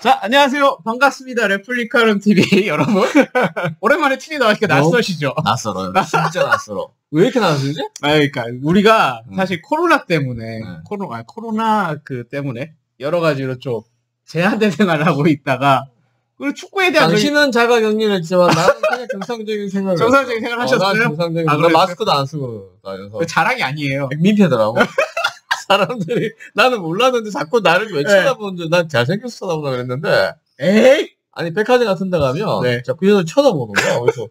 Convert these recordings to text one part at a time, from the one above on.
자, 안녕하세요. 반갑습니다. 레플리카룸 TV 여러분. 오랜만에 TV 나오니까 너무- 낯서시죠? 낯설어요. 진짜 낯설어. 왜 이렇게 낯설지? 아, 그러니까 우리가 음. 사실 코로나 때문에 네. 코로나 아니, 코로나 그 때문에 여러 가지로 좀 제한된 생활을 하고 있다가 그리고 축구에 대한 당신은 자가 격리를 했지만 나는 그냥 정상적인 생활을 정상적인 생활 했어. 어, 난 하셨어요? 정상적인 아, 나? 마스크도 안 쓰고 다녀서 그 자랑이 아니에요. 민폐더라고. 사람들이 나는 몰랐는데 자꾸 나를 왜 네. 쳐다보는 줄 난 잘생겨서 쳐다보나 그랬는데 에이, 아니 백화점 같은 데 가면 네. 자꾸 여자 쳐다보는 거야. 그래서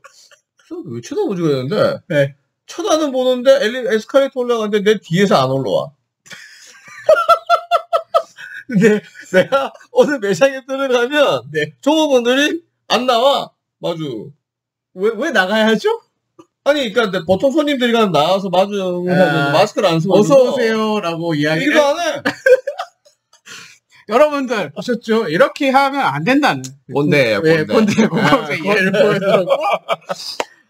저왜 쳐다보지 그랬는데 네. 쳐다는 보는데 엘리, 에스컬레이터 올라가는데 내 뒤에서 안 올라와. 근데 내가 오늘 매장에 들어가면 네. 종업원들이 안 나와. 마주. 왜, 왜 나가야죠? 아니, 그러니까 보통 손님들이 가면 나와서 마주 아, 마스크를 안 쓰고 어서 오세요라고 이야기를. 이거 안 해. 여러분들 보셨죠? 이렇게 하면 안 된다는. 뭔데, 네, 본데 뭔데. 보고서 이해를 보여드렸고.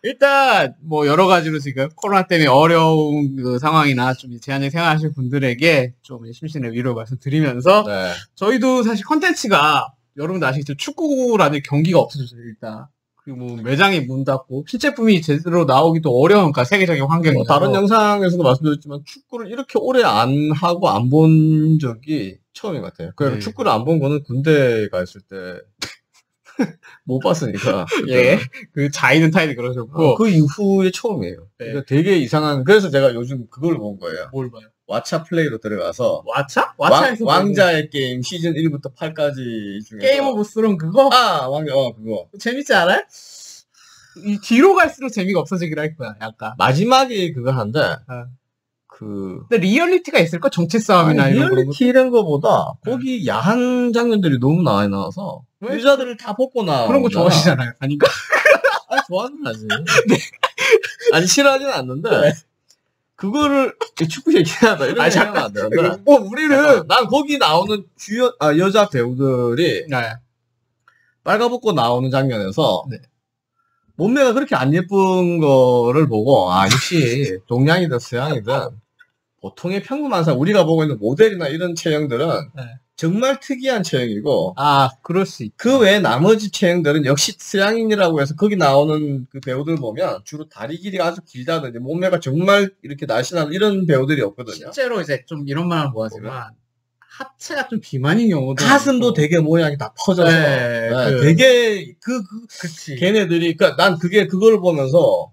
일단 뭐 여러 가지로 지금 코로나 때문에 어려운 그 상황이나 좀 제한적 생활하실 분들에게 좀 심신의 위로 말씀드리면서 네. 저희도 사실 컨텐츠가 여러분들 아시겠죠? 축구라는 경기가 없어졌어요 일단. 그리고 뭐 매장이 문 닫고 신제품이 제대로 나오기도 어려운 그러니까 세계적인 환경이 뭐 다른 영상에서도 말씀드렸지만 축구를 이렇게 오래 안 하고 안 본 적이 처음인 것 같아요. 그래서 네. 축구를 안 본 거는 군대 가 있을 때 못 봤으니까. 예. 그 자이는 타이드 그러셨고 어, 그 이후에 처음이에요. 네. 그러니까 되게 이상한. 그래서 제가 요즘 그걸 본 거예요. 뭘 봐요? 왓챠 플레이로 들어가서 왓챠? 왕, 왓챠에서 왕좌의 게임 시즌 1부터 8까지 중에서 Game of Thrones 그거 아 왕좌 어 그거 재밌지 않아요? 이 뒤로 갈수록 재미가 없어지긴 할 거야, 약간. 마지막에 그거 한데 아. 그 근데 리얼리티가 있을 거 정치 싸움이나 아니, 이런 거. 리얼리티 이런 거보다 거기 야한 장면들이 너무 많이 나와서 왜? 여자들을 다 벗고 나 그런 거 좋아하시잖아요. 아닌가? 아니 좋아는 하지 아니 싫어하지는 않는데 네. 그거를 축구 얘기하다 이런 거 하면 안 되는데 뭐 우리는 잠깐만, 난 거기 나오는 주연 아 여자 배우들이 네. 빨가벗고 나오는 장면에서 네. 몸매가 그렇게 안 예쁜 거를 보고 아 역시 동양이든 서양이든 보통의 평범한 사람 우리가 보고 있는 모델이나 이런 체형들은 네. 정말 특이한 체형이고 아, 그럴 수 있. 그 외에 나머지 체형들은 역시 서양인이라고 해서 거기 나오는 그 배우들 보면 주로 다리 길이가 아주 길다든지 몸매가 정말 이렇게 날씬한 이런 배우들이 없거든요. 실제로 이제 좀 이런 말은 뭐하지만 하체가 좀 비만인 경우도 가슴도 많고. 되게 모양이 다 퍼져서 네, 네, 그- 되게 그, 그 그치. 걔네들이 그러니까 난 그게 그걸 보면서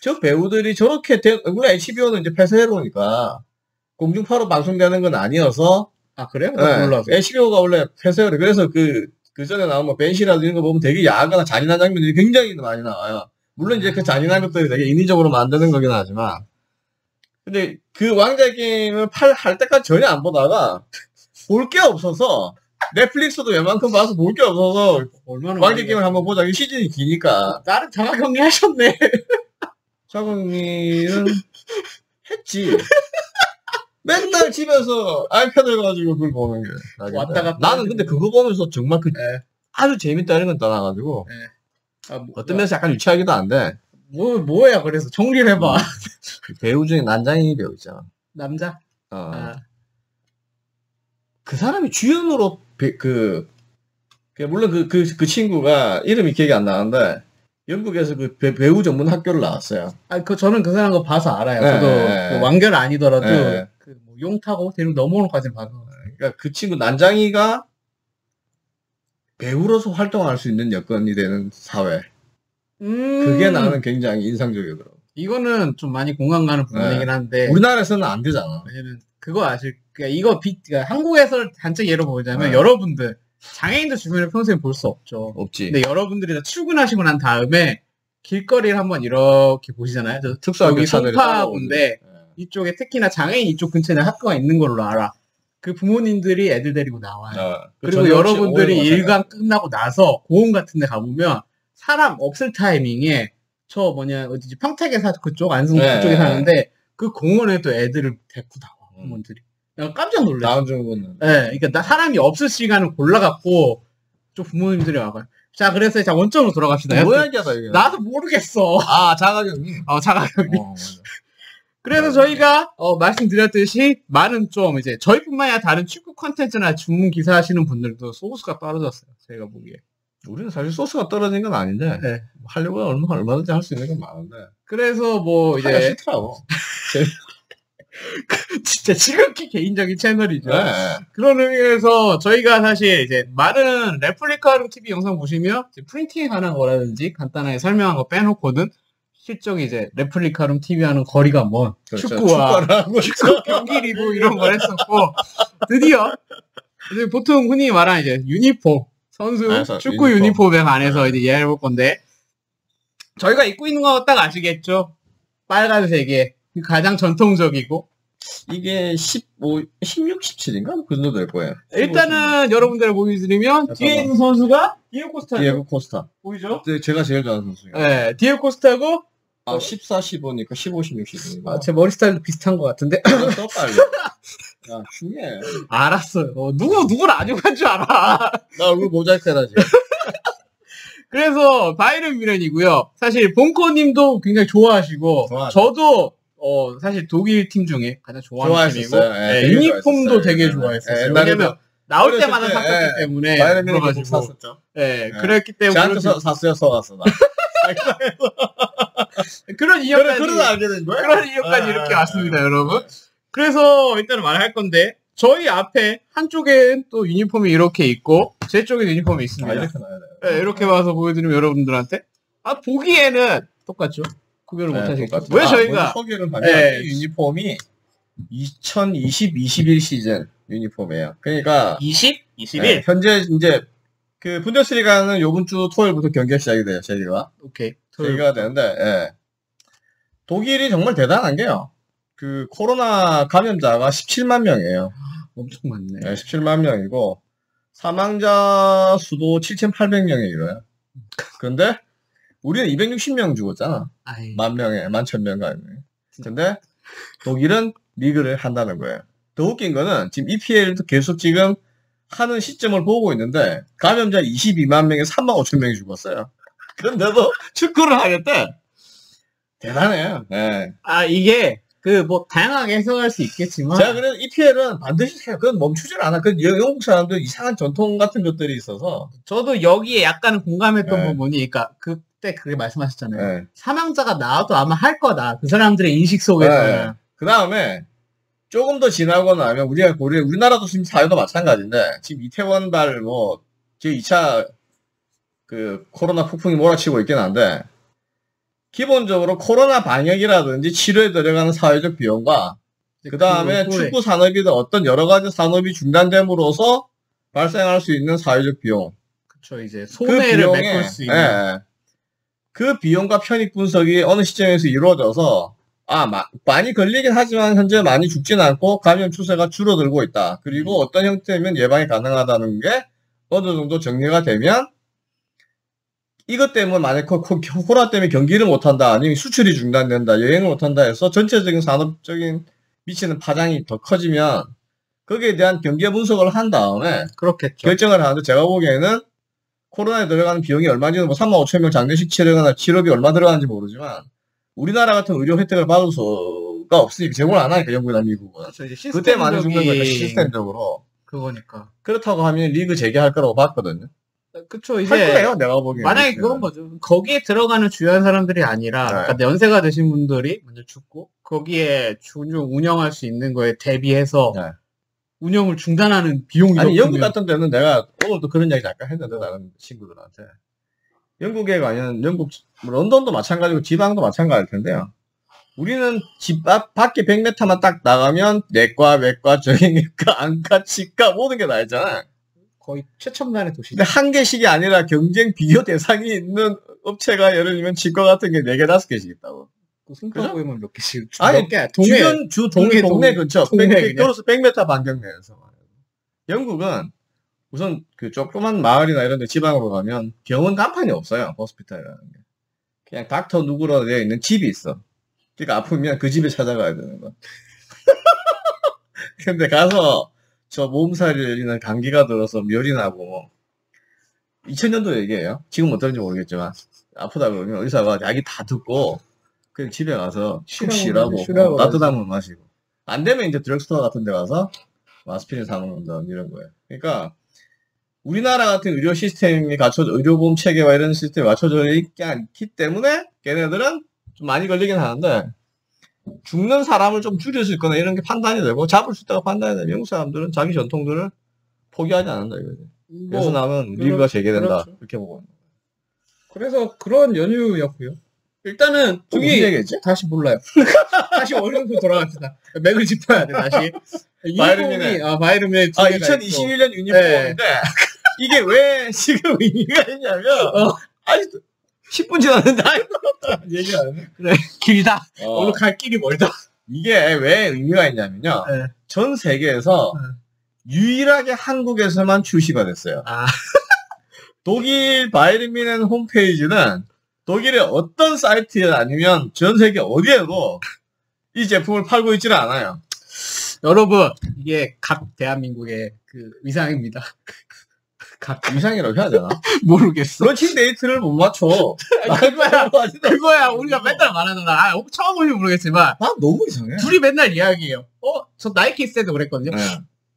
저 배우들이 저렇게 된 물론 HBO는 이제 폐쇄로니까 공중파로 방송되는 건 아니어서 아, 그래요? 네, 나 몰라서. HBO가 원래 폐쇄로 그래서 그 그 전에 나온 뭐 벤시라도 이런 거 보면 되게 야하거나 잔인한 장면들이 굉장히 많이 나와요. 물론 이제 그 잔인한 것들이 되게 인위적으로 만드는 거긴 하지만 근데 그 왕자 게임을 팔, 할 때까지 전혀 안 보다가 볼 게 없어서 넷플릭스도 웬만큼 봐서 볼 게 없어서 얼마나 왕자 게임을 한번 보자. 이 시즌이 기니까 나름 자가격리 하셨네. 자궁이는 했지. 맨날 집에서 아이패드 가지고 그걸 보는 게. 나겠다. 왔다 갔다 나는 근데. 그거 보면서 정말 그 네. 아주 재밌다 이런 건 떠나가지고 아, 뭐, 어떤 면에서 약간 유치하기도 한데 뭐, 뭐야, 그래서. 정리를 해봐. 그 배우 중에 난장이 배우 있잖아. 남자? 어. 아, 그 사람이 주연으로 배- 그, 그 물론 그, 그, 그 친구가 이름이 기억이 안 나는데 영국에서 그 배, 우 전문 학교를 나왔어요. 아, 그, 저는 그 사람 거 봐서 알아요. 네, 저도 네, 그 네. 완결 아니더라도, 네. 그, 뭐, 용 타고 데리고 넘어오는 까지 봐서. 그러니까 그 친구 난장이가 배우로서 활동할 수 있는 여건이 되는 사회. 음. 그게 나는 굉장히 인상적이더라고. 이거는 좀 많이 공감 가는 부분이긴 한데. 우리나라에서는 안 되잖아. 왜냐면, 그거 아실, 그러니까 이거 비, 그러니까 한국에서 단적 예로 보자면, 네. 여러분들, 장애인들 주변에 평소에 볼 수 없죠. 없지. 근데 여러분들이 다 출근하시고 난 다음에, 길거리를 한번 이렇게 보시잖아요. 저 특수학교 여기 차들이 송파군데, 따라오는데. 이쪽에 특히나 장애인 이쪽 근처에 학교가 있는 걸로 알아. 그 부모님들이 애들 데리고 나와요. 어, 그 그리고 여러분들이 일강 끝나고 나서 고원 같은 데 가보면 사람 없을 타이밍에 저 뭐냐 어디지 평택에 사 그쪽 안성 네. 그쪽에 사는데 그 공원에 또 애들을 데리고 나와 음. 부모들이 깜짝 놀랐어. 나온 증후군. 예, 그러니까 나 사람이 없을 시간을 골라갖고 좀 부모님들이 와가. 자 그래서 자 원점으로 돌아갑시다. 뭐 얘기하다 이게. 나도 모르겠어. 아 자가격리. 어 자가격리. 어. 그래서 저희가 어, 말씀드렸듯이 많은 좀 이제 저희뿐만 아니라 다른 축구 콘텐츠나 주문 기사 하시는 분들도 소스가 떨어졌어요. 저희가 보기에. 우리는 사실 소스가 떨어진 건 아닌데 네. 하려고 얼마 얼마든지 할 수 있는 건 많은데 그래서 뭐 이제 싫더라고. 진짜 지극히 개인적인 채널이죠. 네. 그런 의미에서 저희가 사실 이제 많은 레플리카룸 TV 영상 보시면 이제 프린팅 하는 거라든지 간단하게 설명한 거 빼놓고는 실적이 이제 레플리카룸 TV 하는 거리가 먼 그렇죠. 축구와 축구 경기 리뷰 이런 걸 했었고 드디어 이제 보통 흔히 말하는 이제 유니폼 선수 그래서 축구 유니폼. 유니폼 안에서 이제 이해해 볼 건데 저희가 입고 있는 거 딱 아시겠죠? 빨간색에 가장 전통적이고 이게 15, 16, 17인가? 그 정도 될 거예요. 일단은 여러분들 보여드리면 뒤에 잠깐만. 있는 선수가 디에고 코스타 디에고 코스타. 보이죠? 네, 제가 제일 좋아하는 선수예요. 네, 디에고 코스타고 아, 14, 15니까 15, 16, 17. 아, 제 머리 스타일도 비슷한 것 같은데 더 빨리. 야, 중요해. 알았어요. 어, 누구 누구를 안 욕한 줄 알아. 나 얼굴 모자이크 해라, 지금. 그래서 바이른 뮤렌이고요. 사실 본코님도 굉장히 좋아하시고 좋아하죠. 저도 어, 사실 독일 팀 중에 가장 좋아하는 팀이고 좋아했었어요. 예, 네, 되게 유니폼도 좋아했었어요. 되게 예, 좋아했었어요. 예, 옛날에도 왜냐면 나올 어렸을 때마다 때, 샀었기 예, 때문에 뮤니크 그래가지고 샀었죠. 예, 예. 그랬기 때문에 사, 샀어요, 써갔어, 나. 그런 이유까지 그러다 알게 된 거야? 그런 이유까지 아, 이렇게 아, 왔습니다, 아, 여러분. 그래서 일단은 말할 건데 저희 앞에 한쪽엔 또 유니폼이 이렇게 있고 제 쪽에 유니폼이 아, 있습니다. 이렇게 나야 돼요. 네, 이렇게 와서 보여드리면 여러분들한테 아 보기에는 똑같죠. 구별을 네, 못하시겠죠. 똑같아요. 왜 아, 저희가 소개를 네. 이 유니폼이 2020-21 시즌 유니폼이에요. 그러니까 20, 21 네, 현재 이제 그 분데스리가는 요번 주 토요일부터 경기가 시작이 돼요. 저희가 오케이. 저희가 되는데 예. 독일이 정말 대단한 게요. 그 코로나 감염자가 17만 명이에요. 엄청 많네. 네, 17만 명이고 사망자 수도 7,800명에 이르요. 그런데 우리는 260명 죽었잖아. 아이, 만 명에, 만 천 명 가면. 근데 독일은 리그를 한다는 거예요. 더 웃긴 거는 지금 EPL도 계속 지금 하는 시점을 보고 있는데 감염자 22만 명에 3만 5천 명이 죽었어요. 그런데도 축구를 하겠대. 대단해요. 네. 아 이게 그 뭐 다양하게 해석할 수 있겠지만 제가 그래서 EPL은 반드시 해요. 그건 멈추질 않아. 그 영국 사람들 이상한 전통 같은 것들이 있어서. 저도 여기에 약간 공감했던 네. 부분이 그러니까 그때 그게 말씀하셨잖아요. 네. 사망자가 나와도 아마 할 거다. 그 사람들의 인식 속에서는. 그 다음에 조금 더 지나고 나면 우리가 우리 우리나라도 지금 사회도 마찬가지인데 지금 이태원 발 뭐 제 2차 그 코로나 폭풍이 몰아치고 있긴 한데 기본적으로 코로나 방역이라든지 치료에 들어가는 사회적 비용과 그 다음에 축구 산업이든 어떤 여러 가지 산업이 중단됨으로써 발생할 수 있는 사회적 비용. 그쵸 이제 그 손해를 비용에 메꿀 수 있는. 예, 그 비용과 편익 분석이 어느 시점에서 이루어져서 아 마- 많이 걸리긴 하지만 현재 많이 죽진 않고 감염 추세가 줄어들고 있다. 그리고 음. 어떤 형태면 예방이 가능하다는 게 어느 정도 정리가 되면 이것 때문에 만약 코- 코- 코로나 때문에 경기를 못한다 아니면 수출이 중단된다 여행을 못한다 해서 전체적인 산업적인 미치는 파장이 더 커지면 거기에 대한 경제 분석을 한 다음에 그렇겠죠. 결정을 하는데 제가 보기에는 코로나에 들어가는 비용이 얼마인지는 뭐 3만 5천 명 장례식 치료거나 치료비 얼마 들어가는지 모르지만 우리나라 같은 의료 혜택을 받을 수가 없으니까 제공을 안 하니까 영국이나 미국은 그렇죠. 이제 그때 많이 죽는 거니까 시스템적으로 그거니까. 그렇다고 하면 리그 재개할 거라고 봤거든요 그쵸 할 이제 거예요 내가 보기에는 만약에 그건 거죠. 거기에 들어가는 주요한 사람들이 아니라 네. 그러니까 연세가 드신 분들이 먼저 죽고 거기에 중 운영할 수 있는 거에 대비해서 네. 운영을 중단하는 비용이 아니 영국 같은 데는 내가 오늘도 그런 이야기 잠깐 했는데 다른 친구들한테 영국에 가면 영국 뭐 런던도 마찬가지고 지방도 마찬가지일 텐데요. 우리는 집 앞 밖에 100m만 딱 나가면 내과, 외과, 정형외과, 안과, 치과 모든 게 다 있잖아. 거의 최첨단의 도시죠. 근데 한 개씩이 아니라 경쟁 비교 대상이 있는 업체가 예를 들면 치과 같은 게 4개, 5개씩 있다고. 승부보이면 몇 개씩 아니, 몇 개? 동해 주변 주 동네 동네, 동네 동네, 근처 동네 100, 그냥. 걸어서 100m 반경 내에서 영국은 우선 그 조그만 마을이나 이런 데 지방으로 가면 병원 간판이 없어요 호스피탈이라는 게 그냥 닥터 누구로 되어 있는 집이 있어. 그러니까 아프면 그 집에 찾아가야 되는 거 근데 가서 저 몸살이나 감기가 들어서 열이 나고. 2000년도 얘기예요. 지금 어떤지 모르겠지만 아프다 그러면 의사가 약이 다 듣고 그냥 집에 가서 푹 쉬라고 쉬라고 쉬라고 따뜻한 물 마시고. 안 되면 이제 드럭스토어 같은 데 가서 마스피린 사 먹는다 이런 거예요. 그러니까 우리나라 같은 의료 시스템이 갖춰져 의료보험 체계와 이런 시스템이 갖춰져 있지 않기 때문에 걔네들은 좀 많이 걸리긴 하는데 죽는 사람을 좀 줄일 수 있거나 이런 게 판단이 되고 잡을 수 있다고 판단이 되면 미국 사람들은 자기 전통들을 포기하지 않는다 이거지. 그래서 뭐, 나는 그렇- 리그가 재개된다 그렇죠. 이렇게 보고 그래서 그런 연휴였고요. 일단은 또 무슨 저기? 다시 몰라요. 다시 어른으로 돌아갑시다. 맥을 짚어야 돼 다시. 유니폼이 아두 아, 개가 있고. 2021년 유니폼인데 이게 왜 지금 의미가 있냐면 어. 아니 10분 지났는데 아이고 얘기하는 길다. 어, 오늘 갈 길이 멀다. 이게 왜 의미가 있냐면요. 네. 전 세계에서 네. 유일하게 한국에서만 출시가 됐어요. 아 독일 바이르미넨 홈페이지는 독일의 어떤 사이트 아니면 전 세계 어디에도 이 제품을 팔고 있지는 않아요. 여러분 이게 각 대한민국의 그 위상입니다. 각 이상이라고 해야 되나? 모르겠어. launching date를 못 맞춰. 그거야 그거야 우리가 맨날 말하잖아. 아 처음 보면 모르겠지만 나 너무 이상해. 둘이 맨날 이야기해요. 어 저 나이키 있을 때도 그랬거든요. 네.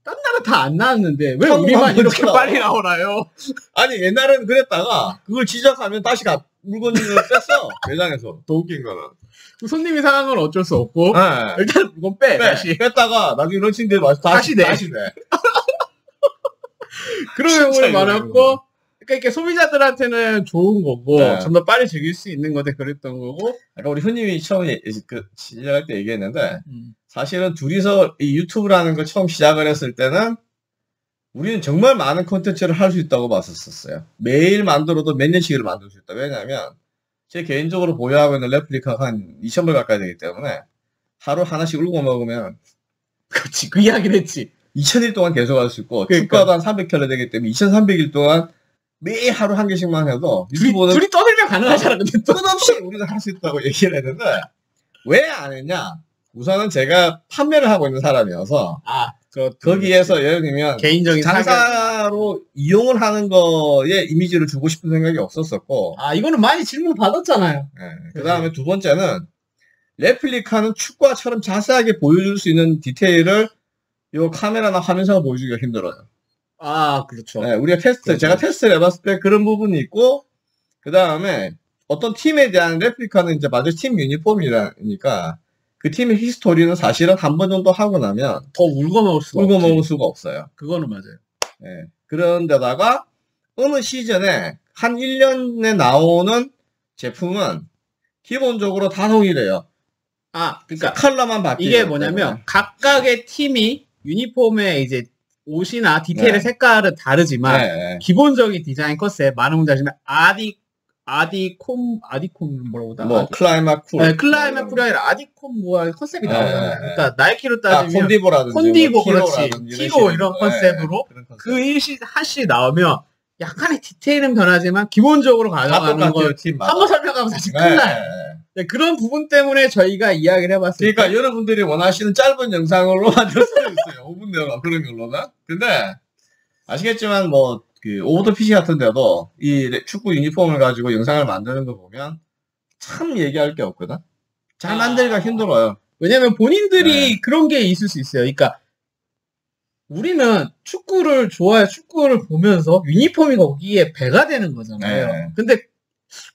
딴 나라 다 안 나왔는데 왜 우리만 이렇게 먼저 빨리 나오나요? 아니 옛날에는 그랬다가 그걸 지적하면 다시 가 물건을 뺐어 매장에서 더 웃긴 거는 그 손님이 상한 건 어쩔 수 없고 네. 일단 물건 빼, 빼, 다시 뺐다가 나중에 launching돼 다시 다시 내. 다시 내 그런 경우를 이거, 많았고. 그러니까 이게 소비자들한테는 좋은 거고 네. 좀더 빨리 즐길 수 있는 건데 그랬던 거고 아까 우리 흔님이 처음에 그 시작할 때 얘기했는데 음. 사실은 둘이서 이 유튜브라는 걸 처음 시작을 했을 때는 우리는 정말 많은 콘텐츠를 할 수 있다고 봤었어요. 매일 만들어도 몇 년씩을 만들 수 있다. 왜냐하면 제 개인적으로 보유하고 있는 레플리카가 한 2,000번 가까이 되기 때문에 하루 하나씩 울고 먹으면 그렇지 그 이야기를 했지 2000일 동안 계속 할 수 있고 그러니까. 축가도 한 300켤레 되기 때문에 2300일 동안 매일 하루 한 개씩만 해도 둘이, 유튜브는 둘이 떠들면 가능하잖아 근데 또 끝없이 우리가 할 수 있다고 얘기를 했는데 왜 안 했냐? 우선은 제가 판매를 하고 있는 사람이어서 아, 그렇 거기에서 예를 들면 개인적인. 장사로 이용을 하는 거에 이미지를 주고 싶은 생각이 없었었고 아, 이거는 많이 질문 받았잖아요. 그 다음에 두 번째는 레플리카는 축구화처럼 자세하게 보여줄 수 있는 디테일을 이 카메라나 화면상으로 보여주기가 힘들어요. 아, 그렇죠. 네, 우리가 테스트, 그렇죠. 제가 테스트를 해봤을 때 그런 부분이 있고, 그 다음에 어떤 팀에 대한 레플리카는 이제 마저 팀 유니폼이라니까, 그 팀의 히스토리는 사실은 한 번 정도 하고 나면 더 울고 먹을 수가 울고 없지. 먹을 수가 없어요. 그거는 맞아요. 예. 그런데다가 어느 시즌에 한 1년에 나오는 제품은 기본적으로 다 동일해요. 아, 그러니까 컬러만 바뀌는 이게 뭐냐면 각각의 팀이 유니폼의 이제 옷이나 디테일의 네. 색깔은 다르지만 네. 기본적인 디자인 컨셉 많은 분들 아시면 아디 아디콤 아디콤 뭐라고 하다? 뭐 클라이마 쿨, 네, 클라이맥 쿨이 아니라 아디콤 뭐야 컨셉이 네, 나와요. 네, 네. 그러니까 나이키로 아, 따지면 콘디보라든지 콘디보, 뭐 그렇지. 식으로. 이런 네, 컨셉으로 그런 컨셉. 그 일시 한시 나오면 약간의 디테일은 변하지만 기본적으로 다 가져가는 똑같아요, 걸 팀마다. 한번 설명하면 사실 네, 끝나요. 네. 네, 그런 부분 때문에 저희가 이야기를 해봤어요. 그러니까 여러분들이 원하시는 짧은 영상으로 만들 수 있어요. 5분 내로 그런 걸로는. 근데 아시겠지만 뭐 그 오버더 PC 같은 데도 이 레- 축구 유니폼을 가지고 영상을 만드는 거 보면 참 얘기할 게 없거든. 잘 아. 만들기가 힘들어요. 왜냐면 본인들이 네. 그런 게 있을 수 있어요. 그러니까 우리는 축구를 좋아해 축구를 보면서 유니폼이 거기에 배가 되는 거잖아요. 네. 근데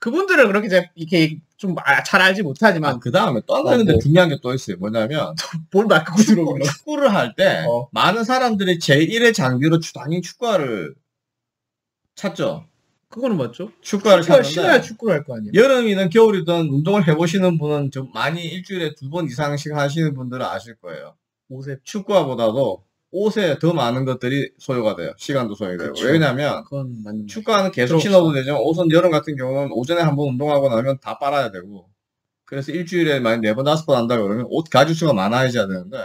그분들은 그렇게 이제 이렇게 좀 잘 알지 못하지만 그 다음에 또 하나 있는데 뭐. 중요한 게 또 있어요. 뭐냐면 뭘 맡고 들어오는. 축구를 할 때 어. 많은 사람들이 제1의 장비로 주- 당연히 축구화를 찾죠. 그거는 맞죠? 축구화를 찾는데 신어야 축구를 할 거 아니에요. 여름이든 겨울이든 운동을 해보시는 분은 좀 많이 일주일에 두 번 이상씩 하시는 분들은 아실 거예요. 옷에 축구화보다도 옷에 더 많은 것들이 소요가 돼요. 시간도 소요되고. 왜냐면. 축구화는 계속. 신어도 되지만 옷은 여름 같은 경우는 오전에 한 번 운동하고 나면 다 빨아야 되고. 그래서 일주일에 만약 네 번, 다섯 번 한다 그러면 옷 가짓수가 많아져야 되는데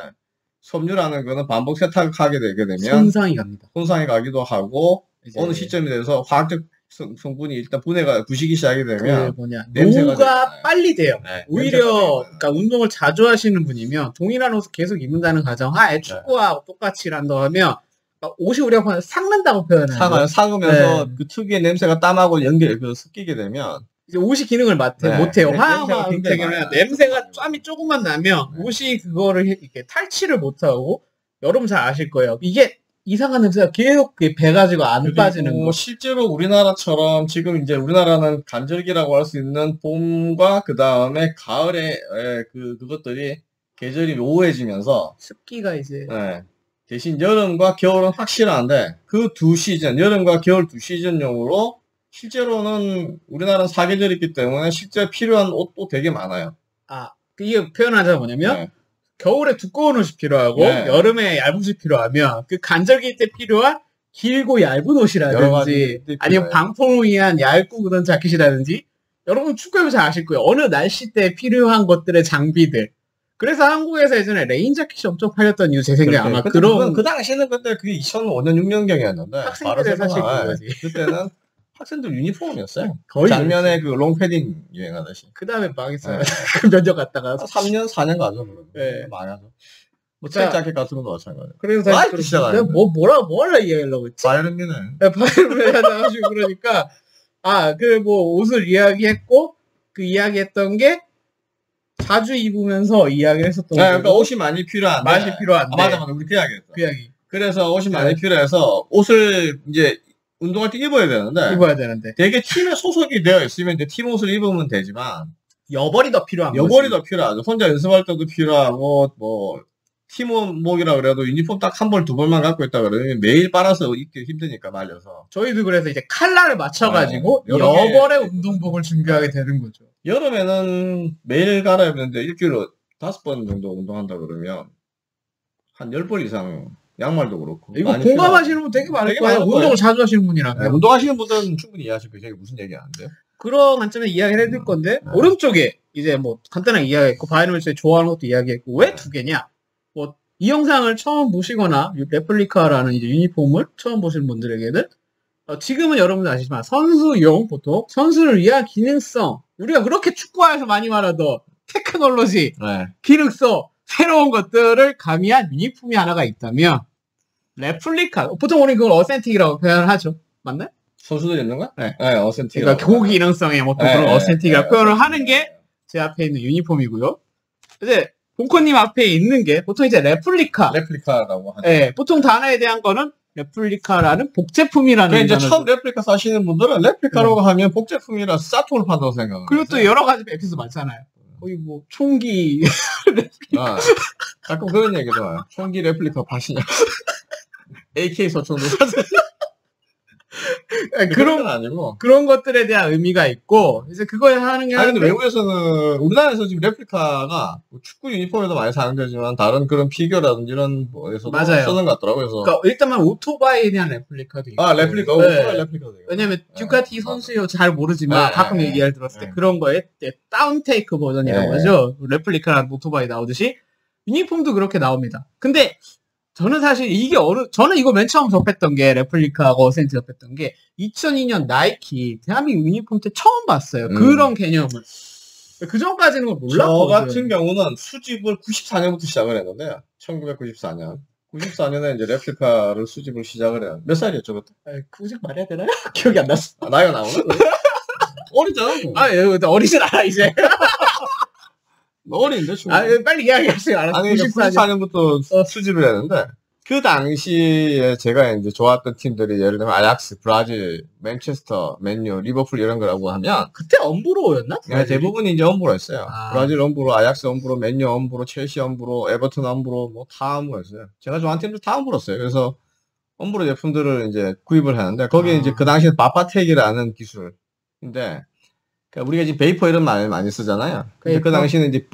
섬유라는 거는 반복 세탁하게 되게 되면 손상이 갑니다. 손상이 가기도 하고 어느 시점이 돼서 화학적 성, 성분이 일단 분해가 부식이 시작이 그 되면 뭐냐 냄새가 노후가 되잖아요. 빨리 돼요. 네, 오히려. 그러니까 운동을 자주 하시는 분이면 동일한 옷을 계속 입는다는 가정 하에 축구와 똑같이 일한다고 하면 막 옷이 오히려 삭는다고 표현해요. 상어요. 삭으면서 네. 그 특유의 냄새가 땀하고 연결, 그 섞이게 되면 이제 옷이 기능을 맡, 네. 못해요. 네, 화양화 냄새가. 냄새가 짬이 조금만 나면 네. 옷이 그거를 해- 이렇게 탈취를 못하고 여러분 잘 아실 거예요. 이게 이상한 냄새가 계속 배가지고 안 빠지는 거. 실제로 우리나라처럼 지금 이제 우리나라는 간절기라고 할 수 있는 봄과 그 다음에 가을에 에, 그 그것들이 계절이 모호해지면서 습기가 이제 예, 대신 여름과 겨울은 확실한데 그 두 시즌 여름과 겨울 두 시즌용으로 실제로는 우리나라는 사계절이 있기 때문에 실제 필요한 옷도 되게 많아요. 아 이게 표현하자 뭐냐면 네. 겨울에 두꺼운 옷이 필요하고 네. 여름에 얇은 옷이 필요하면 그 간절기 때 필요한 길고 얇은 옷이라든지 아니면. 방풍을 위한 얇고 그런 자켓이라든지 여러분 축구하면 잘 아실 거예요. 어느 날씨 때 필요한 것들의 장비들. 그래서 한국에서 예전에 rain 자켓이 엄청 팔렸던 이유 제 생각에. 아마 그런 그 당시에는 근데 그게 2005년 6년경이었는데 학생들의 사실 그거지. 그때는 학생들 유니폼이었어요. 거의 작년에 그 롱패딩 유행하듯이. 그 다음에 망했어요. 네. 그 면접 갔다가 3년 4년 가죠 그러면. 네. 하죠. 뭐 자, 책 자켓 같은 것도 마찬가지. 그래서 다시 그러고 시작하는데. 내가 뭐 뭐라 뭐 하려 이야기하려고 했지? 바이언 뮌헨. 바이올을 하다가지고 그러니까 아 그 뭐 옷을 이야기했고 그 이야기했던 게 자주 입으면서 이야기를 했었던 네, 그러니까 거고 옷이 많이 필요한데. 맛이 필요한데 아, 맞아, 맞아. 우리 그 이야기 했어. 그 이야기 그래서 옷이 많이 네. 필요해서 옷을 이제 운동할 때 입어야 되는데 입어야 되는데 되게 팀에 소속이 되어 있으면 이제 팀 옷을 입으면 되지만 여벌이 더 필요한 여벌이 거지. 더 필요하죠. 혼자 연습할 때도 필요하고 뭐 팀원목이라 그래도 유니폼 딱 한 벌 두 벌만 갖고 있다 그러면 매일 빨아서 입기 힘드니까 말려서 저희도 그래서 이제 칼라를 맞춰가지고 네. 여벌의 운동복을 준비하게 되는 거죠. 여름에는 매일 갈아입는데 일주일에 다섯 번 정도 운동한다 그러면 한 열 벌 이상 양말도 그렇고 이거 공감하시는 분 되게 많을 되게 거예요. 많을 운동을 거예요. 자주 하시는. 분이라면 네, 운동하시는 분들은 충분히 이해하실 거예요. 이게 무슨 얘기하는데 그런 관점에 이야기를 해드릴 건데 네. 오른쪽에 이제 뭐 간단하게 이야기했고 바이올렛이 좋아하는 것도 이야기했고 왜 네. 두 개냐? 뭐 이 영상을 처음 보시거나 이 레플리카라는 이제 유니폼을 처음 보시는 분들에게는 어, 지금은 여러분들 아시지만 선수용 보통 선수를 위한 기능성 우리가 그렇게 축구화에서 많이 말하던 테크놀로지 네. 기능성 새로운 것들을 가미한 유니폼이 하나가 있다면 레플리카 보통 우리 그걸 authentic이라고 표현하죠 맞나요? 선수들 있는 거야? 네, 네 authentic. 그러니까 고기능성의 뭐 또 네, 그런 네, authentic이라고 네. 표현을 하는 게 제 앞에 있는 유니폼이고요. 이제 본코님 앞에 있는 게 보통 이제 레플리카. 레플리카라고 하죠. 예, 보통 단어에 대한 거는 레플리카라는 복제품이라는 그러니까 이제. 처음 레플리카 사시는 분들은 레플리카라고 하면 복제품이라 짝퉁을 판다고 생각하는 그리고 또. 여러 가지 에피소드 많잖아요. 거의 뭐 총기 아, 가끔 그런 얘기도 와요. 총기 레플리카 파시냐. AK 소총도 사세요. 그런 그런 건 아니고. 그런 것들에 대한 의미가 있고 이제 그걸 하는 게 아니, 근데 외국에서는, 우리나라에서 지금 레플리카가 뭐 축구 유니폼에도 많이 사용되지만 다른 그런 피규어라든지 이런 뭐에서도 맞아요. 쓰는 것 같더라고요. 그래서. 그러니까 일단만 오토바이에 대한 레플리카도 있고 아, 레플리카. 네. 네. 레플리카도 있고. 왜냐면 두카티 네. 선수요 잘 모르지만 네, 가끔 네, 얘기를 들었을 때 네. 그런 거에 downgrade 버전이라고 네. 하죠. 레플리카라는 오토바이 나오듯이 유니폼도 그렇게 나옵니다. 근데 저는 사실 이게 어느 저는 이거 맨 처음 접했던 게 레플리카하고 authentic 접했던 게 2002년 나이키 대한민국 유니폼 때 처음 봤어요. 음. 그런 개념을. 그 전까지는 그걸 저 몰랐거든요. 같은 경우는 수집을 94년부터 시작을 했는데, 1994년. 94년에 이제 레플리카를 수집을 시작을 해요. 몇 살이었죠, 그때? 아, 굳이 말해야 되나요? 기억이 안 났어. 아, 나이가 나오나? 어리잖아. 뭐. 아, 예, 어리진 않아 이제. 어린데, 충분히. 아, 빨리 이야기하세요. 알았어. 아니, 94년. 94년부터 수집을 했는데, 그 당시에 제가 이제 좋았던 팀들이 예를 들면 아약스, 브라질, 맨체스터, 맨유, 리버풀 이런 거라고 하면, 그때 엄브로였나? 네, 대부분이 이제 엄브로였어요. 아. 브라질 엄브로, 아약스 엄브로, 맨유 엄브로, 첼시 엄브로, 에버튼 엄브로, 뭐 다 엄브로였어요. 제가 좋아하는 팀들 다 엄브로였어요. 그래서 엄브로 제품들을 이제 구입을 하는데, 거기에 아. 이제 그 당시에 Vapatech이라는 기술인데, 그러니까 우리가 지금 Vapor 이런 말 많이 쓰잖아요. 근데 그 Vapor? 당시에는 이제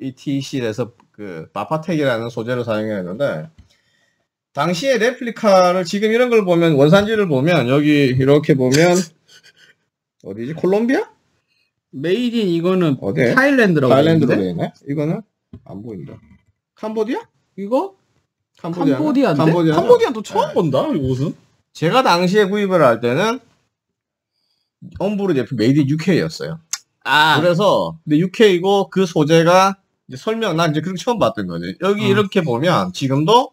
VAPATECH에서 그 Vapatech이라는 소재를 사용했는데, 당시에 레플리카를 지금 이런 걸 보면 원산지를 보면 여기 이렇게 보면 어디지 콜롬비아? made in 이거는 어디? 타일랜드라고 타일랜드로? 되어 있네. 이거는 안 보인다. 캄보디아? 이거 캄보디아. 캄보디아인데? 캄보디아. 캄보디아도 처음 네. 본다 이 옷은 제가 당시에 구입을 할 때는 엄브로 제품 made in UK였어요. 아 그래서 근데 UK이고 그 소재가 이제 설명 난 이제 그렇게 처음 봤던 거지. 여기 어. 이렇게 보면 지금도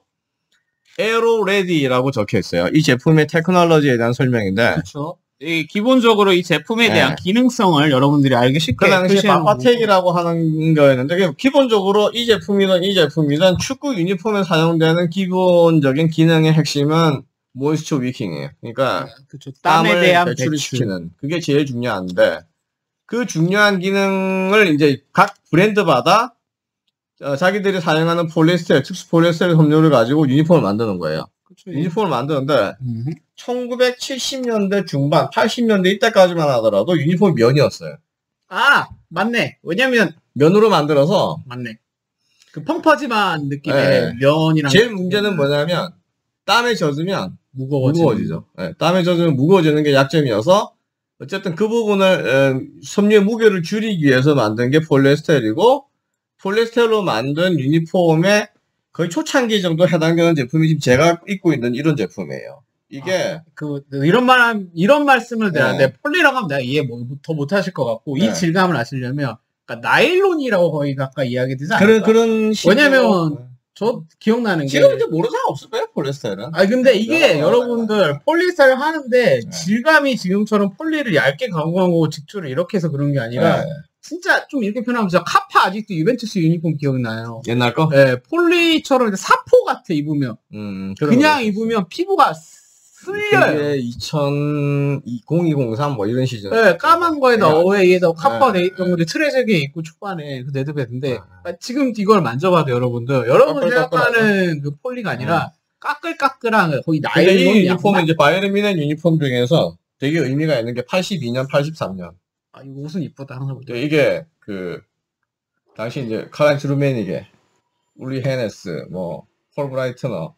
AEROREADY라고 적혀 있어요. 이 제품의 테크놀로지에 대한 설명인데 그렇죠 이 기본적으로 이 제품에 네. 대한 기능성을 여러분들이 알기 쉽게 그 표시하는 Vapatech이라고 하는 거였는데 기본적으로 이 제품이든 이 제품이든 축구 유니폼에 사용되는 기본적인 기능의 핵심은 모이스처 위킹이에요. 그러니까 거고. 그쵸. 땀에 땀을 대한 배출을 배출. 시키는 그게 제일 중요한데 그 중요한 기능을 이제 각 브랜드마다 어, 자기들이 사용하는 폴리에스테르 특수 폴리에스테르 섬유를 가지고 유니폼을 만드는 거예요. 그쵸. 유니폼을 만드는데 음. 1970년대 중반, 80년대 이때까지만 하더라도 유니폼이 면이었어요. 아 맞네. 왜냐면 면으로 만들어서 맞네. 그 펑퍼짐한 느낌의 네. 면이랑 제일 문제는 뭐냐면 땀에 젖으면 무거워지는 무거워지죠. 예, 땀에 젖으면 무거워지는 게 약점이어서 어쨌든 그 부분을 에, 섬유의 무게를 줄이기 위해서 만든 게 폴리에스테르이고 폴리에스테르로 만든 유니폼의 거의 초창기 정도 해당되는 제품이 지금 제가 입고 있는 이런 제품이에요. 이게 그 이런 말 이런 말씀을 내가 네. 내 폴리라고 하면 내가 이해 뭐, 더 못하실 것 같고 네. 이 질감을 아시려면 그러니까 나일론이라고 거의 아까 이야기되지 않을까? 그런 그런 왜냐면 저 기억나는 게 지금 이제 모르는 사람 없을 거예요 폴리에스테르는. 아 근데 이게 네. 여러분들 폴리스타를 하는데 네. 질감이 지금처럼 폴리를 얇게 가공한 거고 직조를 이렇게 해서 그런 게 아니라 네. 진짜 좀 이렇게 표현하면 저 카파 아직도 유벤투스 유니폼 기억나요? 옛날 거? 예, 폴리처럼 사포 같아 입으면 음, 그냥 입으면 피부가 쓸려요. 그게 2000, 0203뭐 이런 시즌. 예, 까만 거에다 네. 어웨이에다 카파 네. 돼 있던 건데 트레저게 입고 초반에 그 레드베드인데 네. 아, 지금 이걸 만져봐도 여러분들 여러분. 생각하는 그 폴리가 아니라 까끌까끌한 거의 근데 이 나일론 유니폼은. 이제 바이에른 뮌헨 유니폼 중에서 되게 의미가 있는 게 82년, 83년. 아, 이거 옷은 이쁘다 항상 볼 때. 이게 그 당시 이제 칼하인츠 루메니게, 울리 헤네스, 뭐 폴 브라이트너,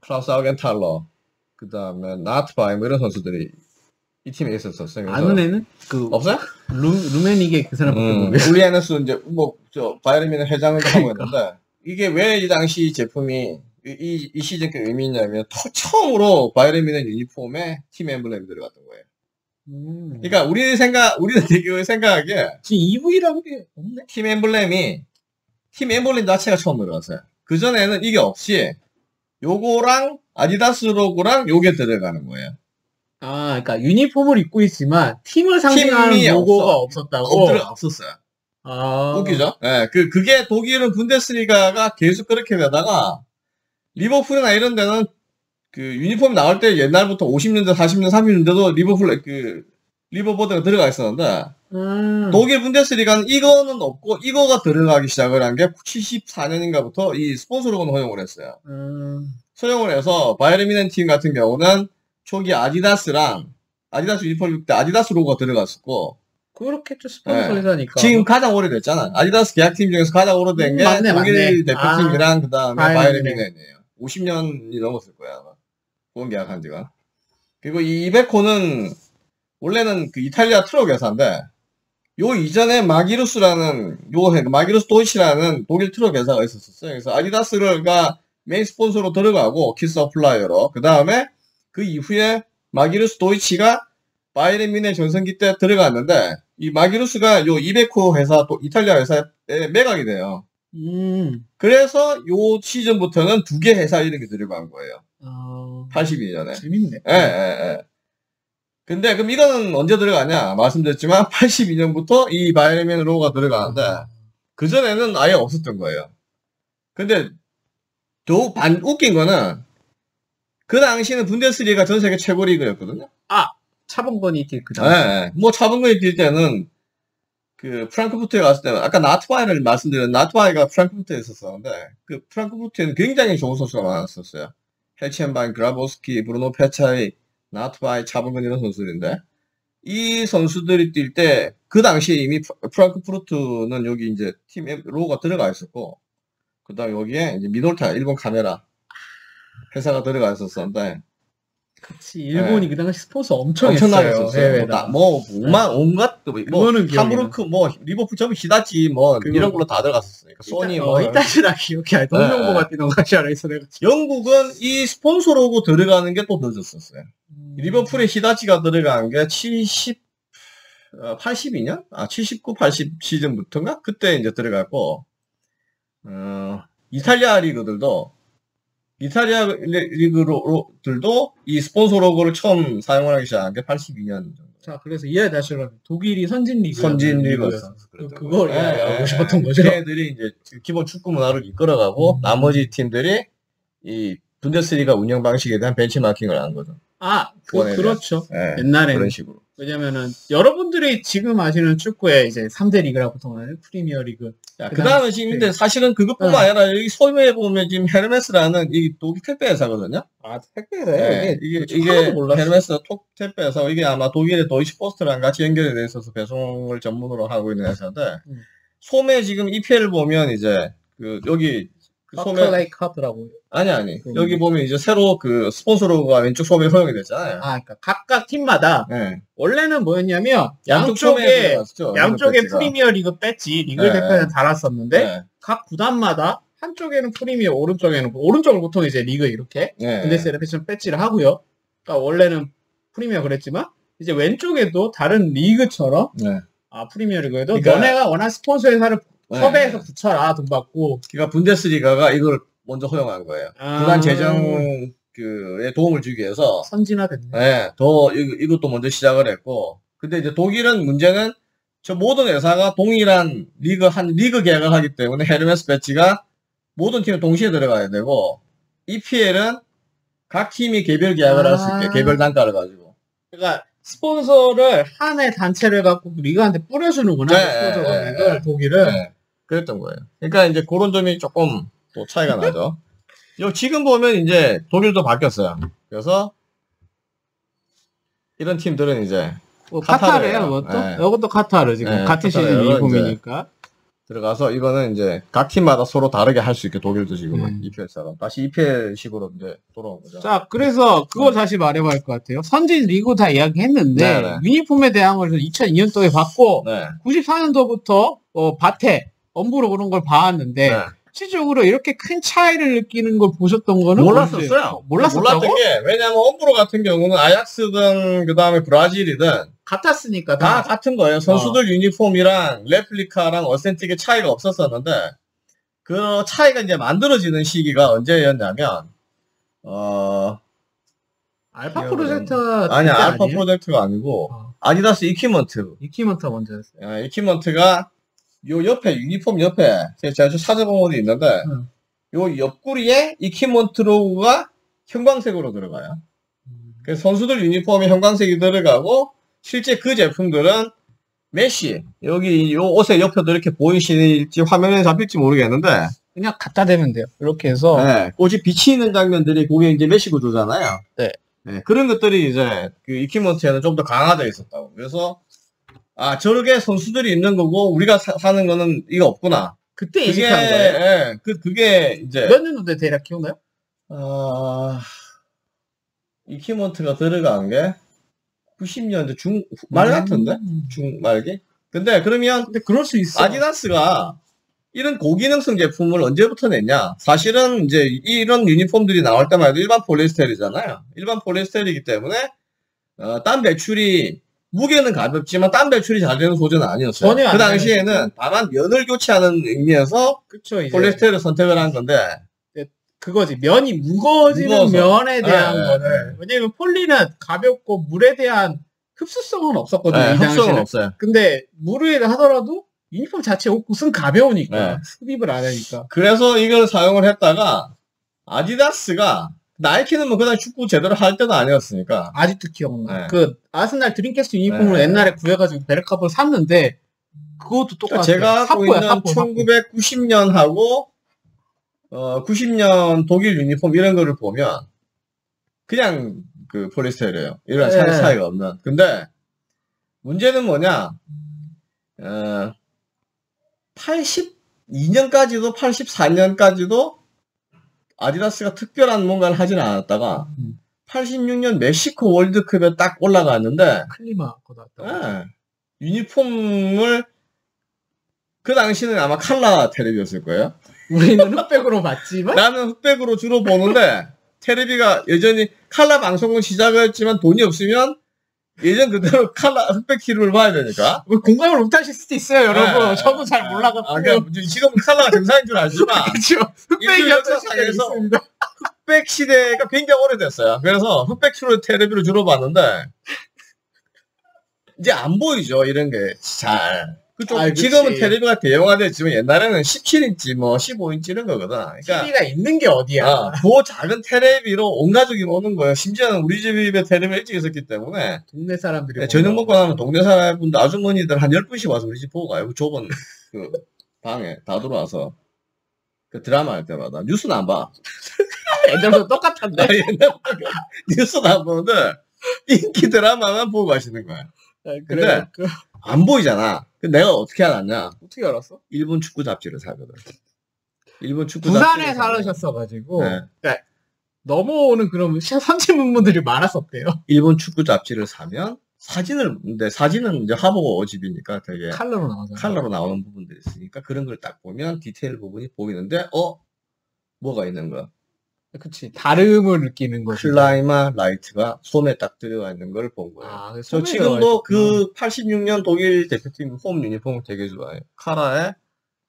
클라우스 아우겐탈러, 그 다음에 나트바이 뭐 이런 선수들이 이 팀에 있었었어요. 그래서- 아는 애는 그 없어요? 루, 루메닉의 그 사람밖에 음, 모르겠어. 울리 헤네스 이제 뭐 저 바이에른 뮌헨 회장을 하고 그러니까. 있는데 이게 왜 이 당시 제품이 이, 이, 이 시즌 그 의미 있냐면 터- 처음으로 바이에른 뮌헨 유니폼에 팀 엠블렘이 들어갔던 거예요. 음. 그러니까 우리 생각, 우리는 되게 생각하기에 지금 EV라는 게 없네. 팀 엠블렘이 팀 엠블렘 자체가 처음 들어갔어요. 그 전에는 이게 없이 요거랑 아디다스 로고랑 요게 들어가는 거예요. 아, 그러니까 유니폼을 입고 있지만 팀을 상징하는 로고가 없어. 없었다고. 엎드려 없었어요. 아, 웃기죠? 예, 그, 그게 독일은 분데스리가가 계속 그렇게 되다가, 리버풀이나 이런 데는 그 유니폼 나올 때 옛날부터 50년대, 40년, 30년대도 리버풀, 그, 리버보드가 들어가 있었는데, 음. 독일 분데스리가는 이거는 없고, 이거가 들어가기 시작을 한 게 74년인가부터 이 스폰서 로고는 허용을 했어요. 음. 허용을 해서, 바이에른 뮌헨 팀 같은 경우는 초기 아디다스랑, 아디다스 유니폼 입을 때 아디다스 로고가 들어갔었고, 그렇겠죠 스폰서 회사니까. 네. 지금 가장 오래됐잖아. 아디다스 계약팀 중에서 가장 오래된 음, 게 맞네, 독일 맞네. 대표팀이랑 그 다음에 바이에른. 뮌헨이에요. 50년이 넘었을 거야 아마. 후원 계약한 지가. 그리고 이 이베코는 원래는 그 이탈리아 트럭 회사인데 요 이전에 마기루스라는 요 회- 마기루스 도이치라는 독일 트럭 회사가 있었었어요. 그래서 아디다스가 메인 스폰서로 들어가고 kit supplier로 그 다음에 그 이후에 마기루스 도이치가 바이에른 뮌헨 전성기 때 들어갔는데 이 마기루스가 요 이베코 회사 또 이탈리아 회사에 매각이 돼요. 음. 그래서 요 시즌부터는 두 개 회사 이름이 들어간 거예요. 어... 82년에. 재밌네. 예, 예, 예. 근데 그럼 이거는 언제 들어가냐? 말씀드렸지만 82년부터 이 바이에른 로고가 들어가는데 그 전에는 아예 없었던 거예요. 근데 더반 웃긴 거는 그 당시는 분데스리가 전 세계 최고 리그였거든요. 차범근이 이렇게 그 예, 당시. 예. 뭐 차범근이 뛸 때는 그 프랑크푸르트에 갔을 때는 아까 나트바이를 말씀드린 나트바이가 프랑크푸르트에 있었었는데 그 프랑크푸르트에는 굉장히 좋은 선수가 많았었어요. 횔첸바인, 그라보스키, 브루노 페차이, 나트바이, 차범근 이런 선수들인데. 이 선수들이 뛸 때 그 당시에 이미 프- 프랑크푸르트는 여기 이제 팀 로고가 들어가 있었고 그다음 에 여기에 이제 미놀타 일본 카메라 회사가 들어가 있었었는데 그치. 일본이 그 당시 스폰서 엄청 네. 엄청나게 했어요. 했었어요. 해외에다. 뭐, 뭐, 오만, 온갖, 뭐, 그거는 기억이 함부르크, 뭐, 리버풀 전부 히다치, 뭐, 이런 걸로 다 들어갔었어요. 그러니까 소니, 뭐. 어, 이따시라 기억이 안 나. 홍명보가 뛰는 거 같이 알아 있어, 내가. 영국은 이 스폰서 로고 들어가는 게 또 늦었었어요. 음. 리버풀에 히다치가 들어간 게 70, 어, 82년? 아, 79, 80 시즌부터인가? 그때 이제 들어갔고, 어, 이탈리아 리그들도 이탈리아 리그들도 이 스폰서 로고를 처음 사용하기 시작한 게 82년 정도. 자, 그래서 이해 다시 하면 독일이 선진 리그. 선진 리그였어. 그- 그걸 이해하고 싶었던 거죠. 걔들이 이제 기본 축구 문화를 이끌어가고 음. 나머지 팀들이 이 분데스리가 운영 방식에 대한 벤치마킹을 한 거죠. 아, 그, 그렇죠. 예, 옛날에는. 그런 식으로. 왜냐면은, 여러분들이 지금 아시는 축구의 이제 3대 리그라고 보통 하는 프리미어 리그. 자, 그그 다음에 지금 근데 사실은 그것뿐만 어. 아니라 여기 소매에 보면 지금 헤르메스라는 이 독일 택배 회사거든요. 아, 네, 택배래. 이게 하나도 이게 몰랐어. 헤르메스 톡 택배 회사 이게 아마 독일의 도이치포스트랑 같이 연결이 돼 있어서 배송을 전문으로 하고 있는 회사인데 음. 소매 지금 EPL 보면 이제 그 여기 그 소매 버클레이 카드라고. 아니 아니 음. 여기 보면 이제 새로 그 스폰서로가 왼쪽 소매 허용이 됐잖아요. 아, 그러니까 각각 팀마다 네. 원래는 뭐였냐면 양쪽 양쪽에. 양쪽에. 프리미어 리그 배지 리그 네. 대표는 달았었는데 네. 각 구단마다 한쪽에는 프리미어 오른쪽에는 오른쪽을 보통 이제 리그 이렇게 네. 분데스리가 패션 배지를 하고요. 그러니까 원래는 프리미어 그랬지만 이제 왼쪽에도 다른 리그처럼 네. 아 프리미어 리그에도 그러니까- 너네가 원하는 스폰서 회사를 네. 섭외해서 붙여라 돈 받고 그러니까 분데스리가가 이걸 먼저 허용한 거예요. 아. 구단 재정 그에 도움을 주기 위해서 선진화됐네. 네, 더 이, 이것도 먼저 시작을 했고 근데 이제 독일은 문제는 저 모든 회사가 동일한 리그 한 리그 계약을 하기 때문에 헤르메스 배지가 모든 팀에 동시에 들어가야 되고 EPL은 각 팀이 개별 계약을 할 수 아. 있게 개별 단가를 가지고 그러니까 스폰서를 한해 단체를 갖고 리그한테 뿌려주는구나 네, 스폰서 네, 금액을 네. 독일은 네, 그랬던 거예요. 그러니까 이제 그런 점이 조금 또 차이가 나죠. 요 지금 보면 이제 독일도 바뀌었어요. 그래서 이런 팀들은 이제 뭐 카타르예요. 이것도. 네. 이것도 카타르 지금 네, 같은 시즌 카타르예요, 유니폼이니까. 들어가서 이거는 이제 각 팀마다 서로 다르게 할 수 있게 독일도 지금은 음. EPL처럼 다시 EPL식으로 이제 돌아온 거죠. 자, 그래서 그거 다시 말해봐야 할 것 같아요. 선진 리그 다 이야기했는데 네, 네. 유니폼에 대한 걸 2002년도에 봤고 네. 94년도부터 어, 밭에 엄부로 그런 걸 봐왔는데 네. 실질적으로 이렇게 큰 차이를 느끼는 걸 보셨던 거는 몰랐었어요. 몰랐었다고? 몰랐던 게 왜냐면 엄브로 같은 경우는 아약스든 그 다음에 브라질이든 같았으니까 다 다. 같은 거예요. 선수들 유니폼이랑 레플리카랑 authentic의 차이가 없었었는데 그 차이가 이제 만들어지는 시기가 언제였냐면 어 알파 프로젝트 아니 알파 아니에요? 프로젝트가 아니고 어. 아디다스 equipment equipment 먼저였어요. 아, equipment가 요 옆에 유니폼 옆에 제가 좀 찾아본 것도 있는데 응. 요 옆구리에 equipment 로고가 형광색으로 들어가요. 그래서 선수들 유니폼에 형광색이 들어가고 실제 그 제품들은 메시 여기 요 옷의 옆에도 이렇게 보이실지 화면에 잡힐지 모르겠는데 그냥 갖다 대면 돼요. 이렇게 해서 네, 꽃이 비치는 장면들이 그게 이제 메시 구조잖아요. 네. 그런 것들이 이제 그 이퀴먼트에는 좀 더 강화되어 있었다고. 그래서 아 저렇게 선수들이 입는 거고 우리가 사, 는 거는 이거 없구나. 그때 인식한 거예요. 예, 그 그게 이제 몇 년도에 대략 기억나요? 아, 이퀴먼트가 들어간 게 90년대 중말 같은데 음. 중 말기. 근데 그러면 근데 그럴 수 있어. 아디다스가 이런 고기능성 제품을 언제부터 냈냐? 사실은 이제 이런 유니폼들이 나올 때만 해도 일반 폴리에스테르잖아요. 일반 폴리에스테르이기 때문에 어, 땀 배출이 무게는 가볍지만 땀 배출이 잘 되는 소재는 아니었어요. 전혀 그안 당시에는 다만 면을 교체하는 의미에서 그쵸 이제 폴리에스테르 선택을 한 건데 그거지 면이 무거워지는 무거워서. 면에 대한 네, 거를 왜냐면 폴리는 가볍고 물에 대한 흡수성은 없었거든요. 네, 당시에는. 없어요. 근데 물을 하더라도 유니폼 자체 옷은 가벼우니까 네. 흡입을 안 하니까. 그래서 이걸 사용을 했다가 아디다스가 나이키는 뭐 그냥 축구 제대로 할 때는 아니었으니까 아직도 기억나. 네. 그 아스날 드림캐스트 유니폼을 네. 옛날에 구해가지고 베르카프를 샀는데 그것도 똑같아요. 제가 갖고 있는 샀고. 1990년하고 어 90년 독일 유니폼 이런 거를 보면 그냥 그 폴리스테르예요. 이런 네. 차- 차이가 없는. 근데 문제는 뭐냐? 어 82년까지도 84년까지도 아디다스가 특별한 뭔가를 하진 않았다가 음. 86년 멕시코 월드컵에 딱 올라갔는데 클리마 거다. 예. 유니폼을 그 당시는 아마 칼라 텔레비였을 거예요. 우리는 흑백으로 봤지만 나는 흑백으로 주로 보는데 텔레비가 여전히 칼라 방송은 시작했지만 돈이 없으면 예전 그대로 칼라 흑백 TV를 봐야 되니까. 왜 공감을 못하실 수도 있어요, 여러분. 예. 저도 잘 몰라가지고. 아, 지금은 칼라가 정상인 줄 알지만 그렇죠. 흑백이 역사상에서. 흑백 시대가 굉장히 오래됐어요. 그래서 흑백 트루 텔레비를 주로 봤는데 이제 안 보이죠 이런 게 잘. 그쪽 그치. 지금은 텔레비가 대형화됐지만 옛날에는 17인치 뭐 15인치 이런 거거든. 그러니까 TV가 있는 게 어디야? 아, 그 작은 텔레비로 온 가족이 오는 거예요. 심지어는 우리 집에 텔레비가 일찍 있었기 때문에 동네 사람들이 네, 저녁 먹고 나면 동네 사람분들 아주머니들 한 10분씩 와서 우리 집 보고 가요. 그 좁은 그 방에 다 들어와서 그 드라마 할 때마다 뉴스는 안 봐. 애들도 똑같은데. 아, 옛날 뉴스는 안 보는데 인기 드라마만 보고 가시는 거야. 네, 근데 그래. 그, 안 보이잖아. 그 내가 어떻게 알았냐? 어떻게 알았어? 일본 축구 잡지를 사거든. 일본 축구 부산에 잡지를 사거든. 살으셨어가지고 네. 넘어오는 그런 시- 선취문문들이 많았었대요. 일본 축구 잡지를 사면 사진을 근데 사진은 이제 화보 집이니까 되게 칼로로 나와서. 칼라로 나오는 부분들이 있으니까 그런 걸 딱 보면 디테일 부분이 보이는데 어 뭐가 있는 거야? 그치. 다름을 느끼는 거지. Climalite가 손에 딱 들어가 있는 걸 본 거예요. 아, 저 손에 지금도 그 86년 독일 대표팀 홈 유니폼을 되게 좋아해요. 카라에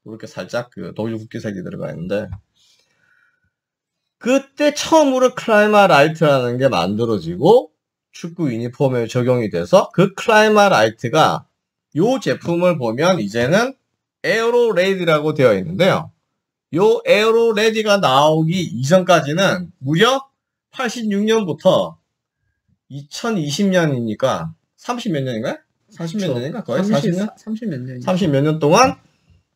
이렇게 살짝 그 독일 국기색이 들어가 있는데 그때 처음으로 Climalite라는 게 만들어지고 축구 유니폼에 적용이 돼서 그 Climalite가 요 제품을 보면 이제는 Aeroready라고 되어 있는데요. 요 Aeroready가 나오기 이전까지는 무려 86년부터 2020년이니까 30몇 년인가요? 40몇 년인가? 거의 40년? 30몇 년. 30몇 년 동안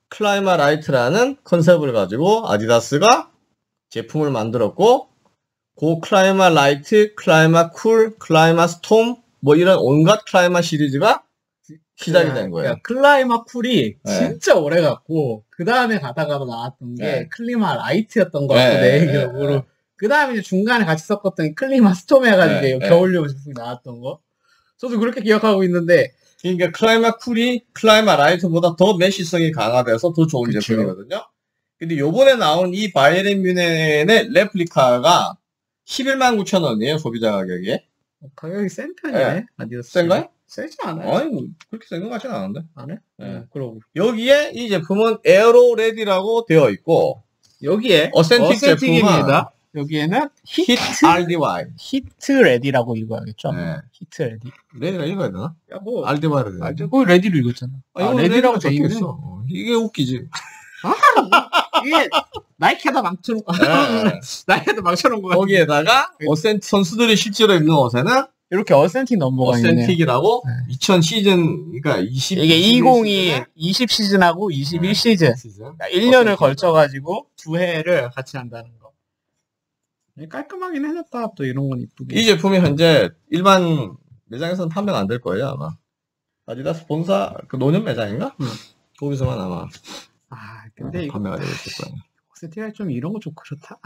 Climalite라는 컨셉을 가지고 아디다스가 제품을 만들었고 그 Climalite, Climacool, Climastorm 뭐 이런 온갖 Clima 시리즈가 시작이 된 거예요. Climacool이 네. 진짜 오래 갔고, 그 다음에 가다가 나왔던 게 네. Climalite였던 것 같고, 네, 내 네, 기억으로. 네. 그 다음에 이제 중간에 같이 섞었던 게 Climastorm 해가지고 네, 네. 겨울용 제품이 나왔던 거. 저도 그렇게 기억하고 있는데, 그러니까 Climacool이 Climalite보다 더 mesh성이 강화돼서 더 좋은 그쵸. 제품이거든요. 근데 요번에 나온 이 바이에른 뮌헨의 레플리카가 11만 9천 원이에요, 소비자 가격이. 어, 가격이 센 편이네. 네. 아디다스. 센가요? 세지 않아요? 아니, 뭐 그렇게 같지는 않은데. 안 해? 네. 어, 그러고. 여기에 이 제품은 Aeroready라고 되어 있고, 여기에 authentic authentic입니다. 여기에는 히트 RDY. 히트 레디라고 읽어야겠죠? 네. Heat Ready. Ready가 읽어야 되나? 야, 뭐. RDY를? 알죠? ready로 읽었잖아. 아, 아, 이거 ready라고 적혀 돼 있네. 있어. 어, 이게 웃기지. 이게 나이키에다 망쳐놓은 거. 네. 나이키에다 망쳐놓은 거. 같아. 거기에다가 authentic 선수들이 실제로 입는 옷에는 이렇게 어센틱 넘버가 있네요. 어센틱이라고 네. 2000 시즌 그러니까 20 이게 21 20이 20 시즌하고 21 네. 시즌. 시즌. 1년을 어센틱. 걸쳐 가지고 두 해를 같이 한다는 거. 깔끔하긴 해놨다. 또 이런 건 이쁘게. 이 제품이 현재 일반 매장에서는 판매가 안 될 거예요 아마. 아디다스 본사 그 노년 매장인가? 응. 거기서만 아마 아, 근데 이거 판매가 되고 있을 거예요. 어센틱이 좀 이런 거 좀 그렇다.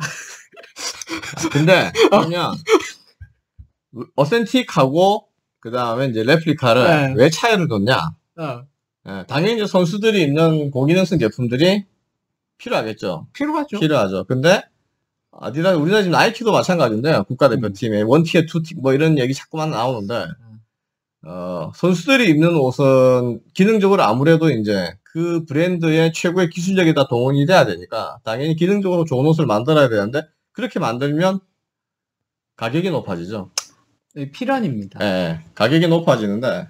근데 그러면 어센틱하고 그 다음에 이제 레플리카를 네. 왜 차이를 뒀냐? 어, 예, 당연히 이제 선수들이 입는 고기능성 제품들이 필요하겠죠. 필요하죠. 필요하죠. 근데 아디다스 우리나라 지금 나이키도 마찬가지인데요. 국가대표팀에 원티어, 투티 뭐 이런 얘기 자꾸만 나오는데 어, 선수들이 입는 옷은 기능적으로 아무래도 이제 그 브랜드의 최고의 기술력이 다 동원이 돼야 되니까 당연히 기능적으로 좋은 옷을 만들어야 되는데 그렇게 만들면 가격이 높아지죠. 네, 필연입니다. 예, 가격이 높아지는데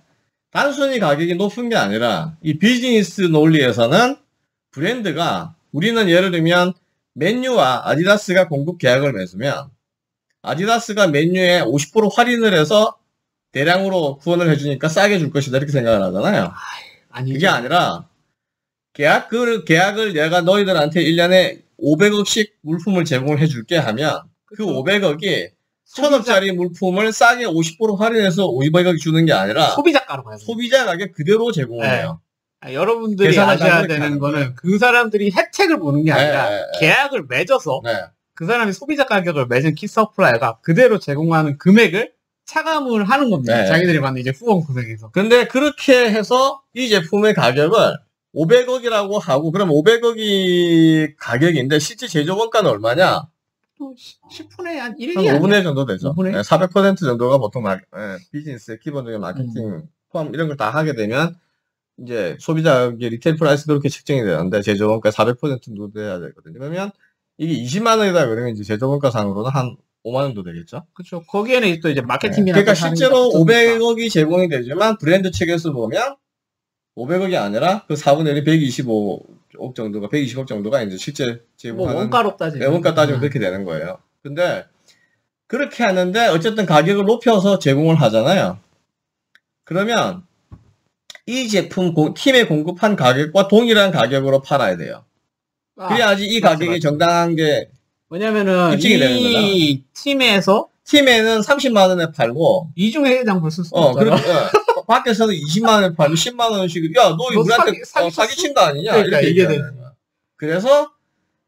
단순히 가격이 높은 게 아니라 이 비즈니스 논리에서는 브랜드가 우리는 예를 들면 맨유와 아디다스가 공급 계약을 맺으면 아디다스가 맨유에 50% 할인을 해서 대량으로 후원을 해주니까 싸게 줄 것이다 이렇게 생각을 하잖아요. 아니 그게 아니라 계약 그 계약을 내가 너희들한테 1년에 500억씩 물품을 제공을 해줄게 하면 그 500억이 천억짜리 물품을 싸게 50% 할인해서 500억 주는 게 아니라 소비자 가로 가야 돼. 소비자 가격 그대로 제공을 네. 해요. 아, 여러분들이 아셔야 되는 거는 그 사람들이 혜택을 보는 게 아니라 네, 네, 네. 계약을 맺어서 네. 그 사람이 소비자 가격을 맺은 키 서플라이가 그대로 제공하는 금액을 차감을 하는 겁니다. 네. 자기들이 받는 이제 후원 금액에서. 근데 그렇게 해서 이 제품의 가격을 500억이라고 하고 그럼 500억이 가격인데 실제 제조 원가는 얼마냐? 또 10분의 한 1이 한 아니야? 5분의 1 정도 되죠. 5분의 1? 네, 400% 정도가 보통 마, 예, 비즈니스의 기본적인 마케팅 포함 이런 걸 다 하게 되면 이제 소비자의 retail price 그렇게 측정이 되는데 제조 원가 400% 정도 돼야 되거든요. 그러면 이게 20만 원이다 그러면 이제 제조원가 상으로는 한 5만 원도 되겠죠. 그렇죠. 거기에는 또 이제 마케팅이나 그러니까 또 다른 실제로 게 붙으니까. 500억이 제공이 되지만 브랜드 측에서 보면 500억이 아니라 그 4분의 1이 125 억 정도가 120억 정도가 이제 실제 뭐 제공하는 원가로 따지면 네, 원가 따지면 음. 그렇게 되는 거예요. 근데 그렇게 하는데 어쨌든 가격을 높여서 제공을 하잖아요. 그러면 이 제품 공- 팀에 공급한 가격과 동일한 가격으로 팔아야 돼요. 아, 그래야지 이 가격이 맞지. 정당한 게 왜냐면은 이 팀에서 팀에는 30만 원에 팔고 회장 벌쓸 수 어, 어, 밖에서는 20만 원에 팔고 10만 원씩 야, 너너 우리한테 사기- 사기 어? 사기친 거 아니냐? 그러니까 이렇게 이게 얘기하는 거야. 그래서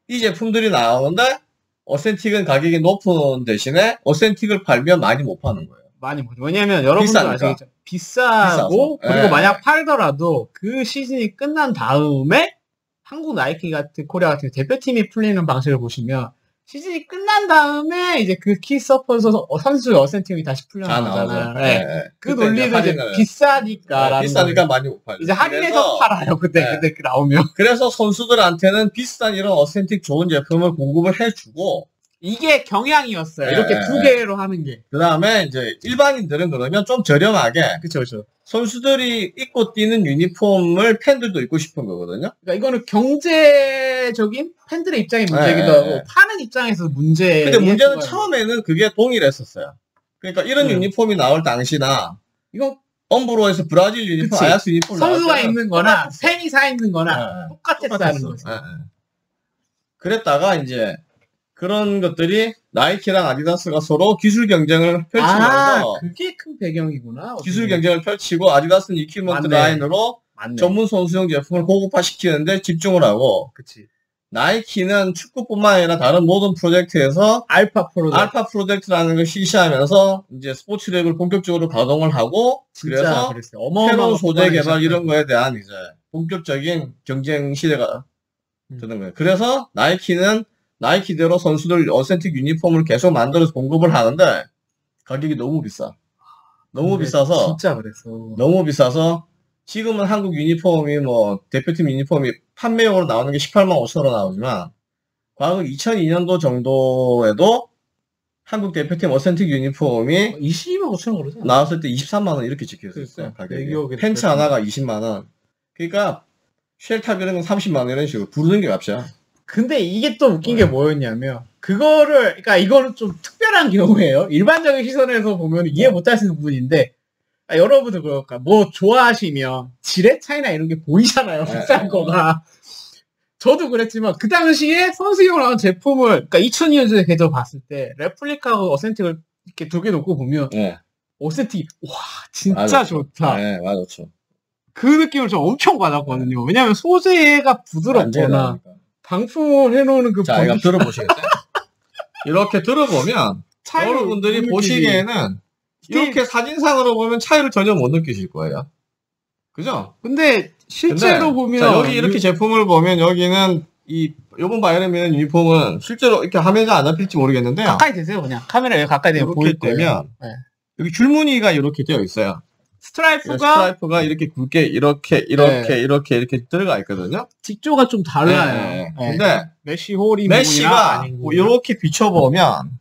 이 제품들이 나오는데 authentic은 가격이 높은 대신에 authentic을 팔면 많이 못 파는 거예요. 많이 보죠. 왜냐면 비싸니까. 아시겠죠. 비싸고 비싸서. 그리고 예. 만약 팔더라도 그 시즌이 끝난 다음에 한국 나이키 같은 코리아 같은 대표팀이 풀리는 방식을 보시면 시즌이 끝난 다음에 이제 그 키 서퍼서 선수의 어센팅이 다시. 나오죠. 예. 예, 예. 그 그때 이제 논리도 이제 할인을- 비싸니까. 네, 비싸니까 많이 못 팔죠. 이제 할인해서 그래서- 팔아요. 그때 네. 그때 그 나오면 그래서 선수들한테는 비싼 이런 어센틱 좋은 제품을 공급을 해주고 이게 경향이었어요. 네, 이렇게 네, 두 네. 개로 하는 게. 그 다음에 이제 일반인들은 그러면 좀 저렴하게 그렇죠, 그렇죠. 선수들이 입고 뛰는 유니폼을 팬들도 입고 싶은 거거든요. 그러니까 이거는 경제적인 팬들의 입장의 문제이기도 네, 하고 네. 파는 입장에서 문제. 근데 문제는 처음에는 그게 동일했었어요. 그러니까 이런 네. 유니폼이 나올 당시나 이거 엄브로에서 브라질 유니폼, 그치. 아약스 유니폼 선수가 입는 거나. 팬이 사 입는 거나 네. 예, 예. 그랬다가 이제 그런 것들이 나이키랑 아디다스가 서로 기술 경쟁을 아, 펼치면서 그게 큰 배경이구나. 기술 어떻게. 경쟁을 펼치고 아디다스는 equipment 맞네. 라인으로 맞네. 전문 선수용 제품을 고급화시키는데 집중을 하고 그치. 나이키는 축구뿐만 아니라 다른 모든 프로젝트에서 알파 프로. 알파 프로젝트라는 걸 실시하면서 이제 스포츠 lab을 본격적으로 가동을 하고 그래서 새로운 소재 개발 이런. 거에 대한 이제 본격적인 경쟁 시대가 음. 되는 거예요. 그래서 나이키는 나이키대로 선수들 authentic 유니폼을 계속 만들어서 공급을 하는데 가격이 너무 비싸. 너무 비싸서 진짜 그랬어. 너무 비싸서 지금은 한국 유니폼이 뭐 대표팀 유니폼이 판매용으로 나오는 게 18만 5천 원 나오지만 과거 2002년도 정도에도 한국 대표팀 authentic 유니폼이 22만 5천 원. 나왔을 때 23만 원 이렇게 찍혔었어요. 그러니까, 팬츠. 하나가 20만 원. 그러니까 쉘탑 이런 건 30만 원 이런 식으로 부르는 게 값이야. 근데 이게 또 웃긴 네. 게 뭐였냐면 그거를 그러니까 이거는 좀 특별한 경우예요. 일반적인 시선에서 보면 이해 못 하시는 부분인데 아, 여러분들 그럴까 뭐 좋아하시면 질의 차이나 이런 게 보이잖아요. 네. 비싼 거가. 저도 그랬지만 그 당시에 선수용 나온 제품을 그러니까 2002년도에 걔도 봤을 때 레플리카하고 어센틱을 이렇게 두 개 놓고 보면 네. 어센틱 와 진짜 맞아. 좋다. 네, 맞았죠. 그 느낌을 좀 엄청 받았거든요. 왜냐면 소재가 부드럽거나 방풍을 해놓는 그 자, 이거 들어보시겠어요? 이렇게 들어보면 여러분들이 못 보시기에는 이렇게 사진상으로 보면 차이를 전혀 못 느끼실 거예요. 그죠? 근데 실제로 근데 보면 자, 여기 이렇게 제품을 보면 여기는 이 요번 바이러미는 유니폼은 실제로 이렇게 화면에 안 잡힐지 모르겠는데요. 가까이 대세요 그냥 카메라 여기 가까이 이렇게 보일 거예요. 되면 네. 여기 줄무늬가 이렇게 되어 있어요. 이 스트라이프가 스트라이프가 이렇게 굵게 이렇게 이렇게 네. 이렇게 이렇게 들어가 있거든요. 직조가 좀 달라요. 네. 네. 근데 메시 홀이 메시가 뭐 이렇게 비춰보면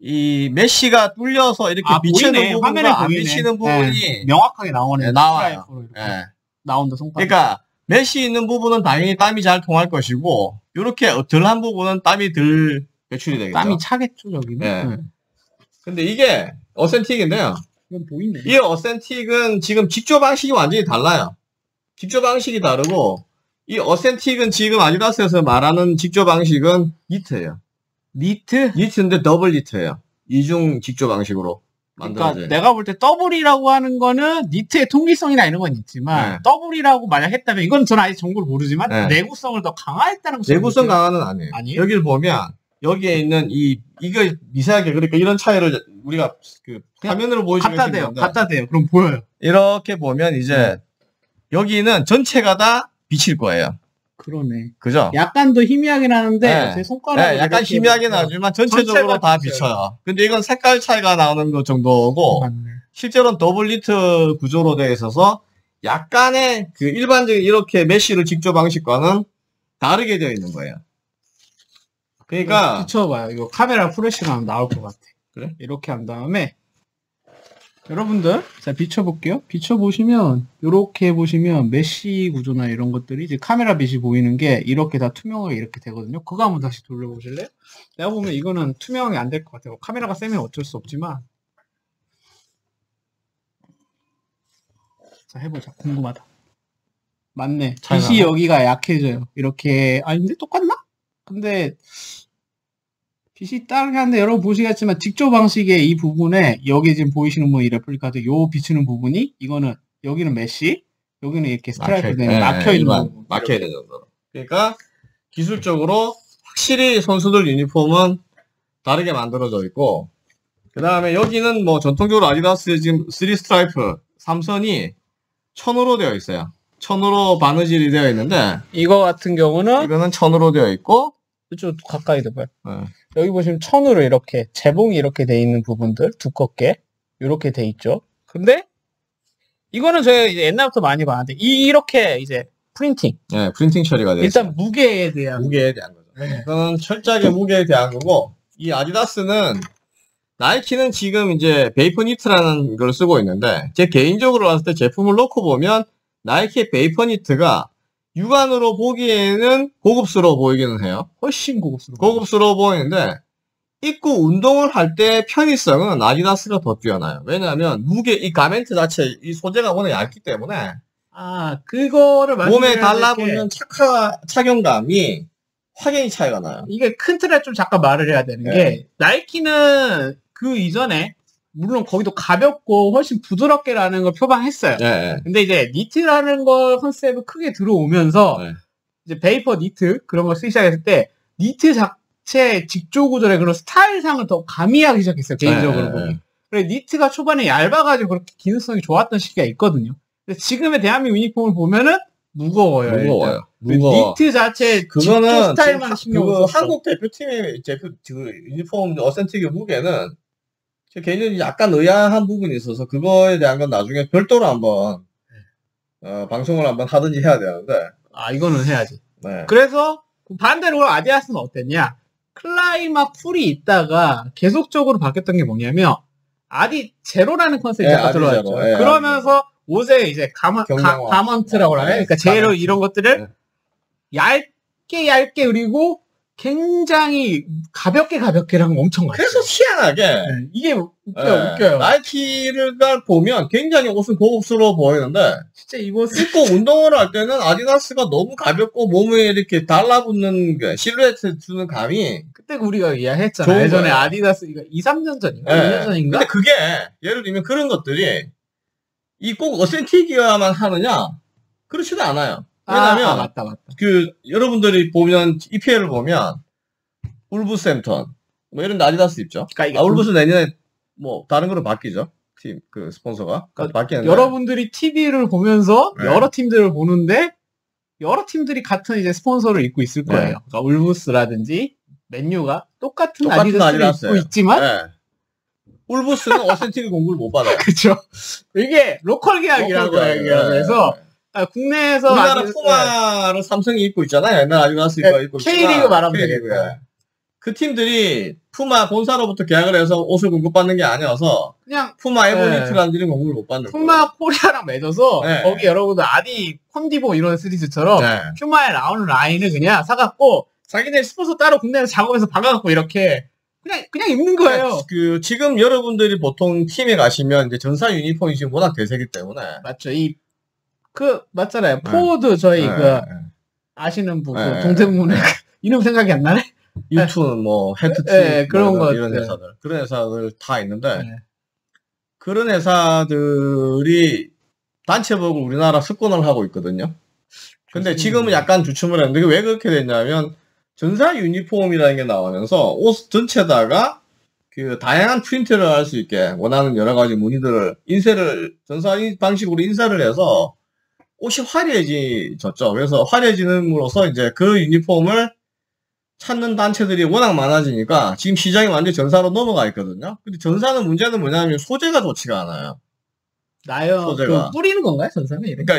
이 메시가 뚫려서 이렇게 아, 비치는 부분과 안. 비치는 부분이 명확하게 나오네. 네, 나와요. 스트라이프로 이렇게 예. 나온다 손가락. 그러니까 메시 있는 부분은 당연히 땀이 잘 통할 것이고 이렇게 덜한 부분은 땀이 덜 배출이 되겠죠. 땀이 차겠죠 저기는. 네. 네. 근데 이게 authentic인데요. 이건 보이네. 이 authentic은 지금 직조 방식이 완전히 달라요. 직조 방식이 다르고 이 authentic은 지금 아디다스에서 말하는 직조 방식은 니트예요. 니트. 니트인데 더블 니트예요. 이중 직조 방식으로 만들어져요. 내가 볼 때 더블이라고 하는 거는 니트의 통기성이나 이런 건 있지만 네. 더블이라고 만약 했다면 이건 저는 아직 정보를 모르지만 네. 내구성을 더 강화했다는 거. 내구성 강화는 아니에요. 아니에요? 여기를 보면 여기에 있는 이 이거 미세하게 그러니까 이런 차이를 우리가 그 화면으로 보여주면 갖다 대요. 갖다 대요. 그럼 보여요. 이렇게 보면 이제 여기는 전체가 다 비칠 거예요. 그러네. 그죠? 약간 더 희미하긴 하는데 네. 제 손가락 네, 약간 희미하게 나지만 전체적으로 다 비쳐요. 비쳐요. 근데 이건 색깔 차이가 나오는 것 정도고 맞네. 실제로는 더블 니트 구조로 되어 있어서 약간의 그 일반적인 이렇게 메쉬를 직조 방식과는 다르게 되어 있는 거예요. 그러니까 비춰봐요. 이거 카메라 플래시가 하면 나올 것 같아. 그래? 이렇게 한 다음에 여러분들 자 비춰볼게요. 비춰보시면 이렇게 보시면 메쉬 구조나 이런 것들이 이제 카메라 빛이 보이는 게 이렇게 다 투명하게 이렇게 되거든요. 그거 한번 다시 돌려보실래요? 내가 보면 이거는 투명하게 안될 것 같아요. 카메라가 세면 어쩔 수 없지만 자 해보자. 궁금하다. 맞네. 잘 빛이? 여기가 약해져요. 이렇게 아닌데 똑같나? 근데 빛이 하는데 여러분 보시겠지만 직조 방식의 이 부분에 여기 지금 보이시는 뭐이 레플리카 요 비추는 부분이 이거는 여기는 메쉬 여기는 이렇게 스트라이프 되는 막혀 있는 일반 부분. 막혀 있는 정도로. 그러니까 기술적으로 확실히 선수들 유니폼은 다르게 만들어져 있고 그 다음에 여기는 뭐 전통적으로 아디다스 지금 3 스트라이프 삼선이 천으로 되어 있어요. 천으로 바느질이 되어 있는데 이거 같은 경우는 이거는 천으로 되어 있고 이쪽 가까이 대봐요. 예. 여기 보시면 천으로 이렇게 재봉이 이렇게 돼 있는 부분들 두껍게 이렇게 돼 있죠. 근데 이거는 저희가 이제 옛날부터 많이 봤는데 이- 이렇게 이제 프린팅 예, 프린팅 처리가 되어 있어요. 일단 무게에 대한 무게에 대한 거죠. 네. 이거는 철저하게 무게에 대한 거고 이 아디다스는 나이키는 지금 이제 Vapor Knit라는 걸 쓰고 있는데 제 개인적으로 봤을 때 제품을 놓고 보면 나이키의 Vapor Knit가 육안으로 보기에는 고급스러워 보이기는 해요. 훨씬 고급스러워. 고급스러워 보이는데 입고 운동을 할 때 편의성은 아디다스가 더 뛰어나요. 왜냐하면 무게 이 garment 자체 이 소재가 워낙 얇기 때문에 아 그거를 몸에 달라붙는 착화 착용감이 확연히 차이가 나요. 이게 큰 틀에 좀 잠깐 말을 해야 되는 네. 게 나이키는 그 이전에 물론 거기도 가볍고 훨씬 부드럽게라는 걸 표방했어요. 예, 예. 근데 이제 니트라는 걸 컨셉을 크게 들어오면서 네. 이제 Vapor Knit 그런 걸 쓰기 시작했을 때 니트 자체 직조 구조의 그런 스타일상을 더 가미하기 시작했어요 개인적으로 예, 보면. 예. 그래 니트가 초반에 얇아가지고 그렇게 기능성이 좋았던 시기가 있거든요. 근데 지금의 대한민국 유니폼을 보면은 무거워요. 무거워요. 그 무거워. 니트 자체 그거는 직조 스타일만 신경 그거 썼어. 한국 대표팀의 제품 그 유니폼 어센틱의 무게는 제 개인적으로 약간 의아한 부분이 있어서 그거에 대한 건 나중에 별도로 한번 어, 방송을 한번 하든지 해야 되는데 아 이거는 해야지. 네. 그래서 반대로 아디다스는 어땠냐? 클라이마 풀이 있다가 계속적으로 바뀌었던 게 뭐냐면 아디 제로라는 컨셉이 예, 들어왔죠. 예, 그러면서 옷에 이제 가먼, 가. 가먼트라고 하나요? 예, 그러니까 제로. 이런 것들을 예. 얇게 얇게 그리고 굉장히 가볍게 가볍게랑 엄청 많아요. 그래서 희한하게 예, 이게 웃겨요, 예, 웃겨요. 나이키를 보면 굉장히 옷은 고급스러워 보이는데 진짜 이거 입고 운동을 할 때는 아디다스가 너무 가볍고 몸에 이렇게 달라붙는 게 실루엣을 주는 감이 그때 우리가 이야기했잖아. 좋은 예전에 거예요. 아디다스 이거 2, 3년 전인가? 예. 2년 전인가? 근데 그게 예를 들면 그런 것들이 이 꼭 어센틱이어야만 하느냐 그렇지도 않아요. 왜냐면 아, 아, 맞다 맞다. 그 여러분들이 보면 EPL을 보면 울브샘턴 뭐 이런 데 아디다스 입죠. 그러니까 아 울브스 내년에 뭐 다른 거로 바뀌죠. 팀 그 스폰서가 그러니까 바뀌는데 여러분들이 TV를 보면서 네. 여러 팀들을 보는데 여러 팀들이 같은 이제 스폰서를 입고 있을 거예요. 네. 그러니까 울브스라든지 맨유가 똑같은, 똑같은 아디다스를. 입고 있지만 네. 울브스는 어센틱 공구를 못 받아요. 그렇죠. 이게 로컬 계약이라고 계약이에요. 해서 아, 국내에서 우리나라 아디- 푸마를 삼성이 입고 있잖아요. 옛날 입고 네, 입고 K리그 있지만 말하면. 되겠다. 그 팀들이 푸마 본사로부터 계약을 해서 옷을 공급받는 게 아니어서 그냥 푸마 네. evoKNIT라는 이런 공급을 못 받는 푸마 코리아랑 맺어서 네. 거기 여러분들 아디 Condivo 이런 시리즈처럼 거예요. 네. 퓨마에 나오는 라인을 그냥 사갖고 자기네 스폰서 따로 국내에서 작업해서 박아갖고 이렇게 그냥 그냥 입는 거예요. 그 지금 여러분들이 보통 팀에 가시면 이제 전사 유니폼이 지금 워낙 대세기 때문에 맞죠. 이 그 맞잖아요. 네. 포워드 저희 네, 그 네. 아시는 분, 그 네. 동생분의 이름 생각이 안 나네. 유툰 뭐 헤트티 네, 그런 뭐 거, 이런 네. 회사들 그런 회사들 다 있는데 네. 그런 회사들이 단체복을 우리나라 습권을 하고 있거든요. 근데. 지금은 약간 주춤을 했는데 왜 그렇게 됐냐면 전사 유니폼이라는 게 나오면서 옷 전체다가 그 다양한 프린트를 할 수 있게 원하는 여러 가지 무늬들을 인쇄를 전사 인- 방식으로 인쇄를 해서 옷이 화려해지졌죠. 그래서 화려해지는으로써 이제 그 유니폼을 찾는 단체들이 워낙 많아지니까 지금 시장이 완전히 전사로 넘어가 있거든요. 근데 전사는 문제는 뭐냐면 소재가 좋지가 않아요. 나요. 소재가. 그 뿌리는 건가요, 이렇게? 그러니까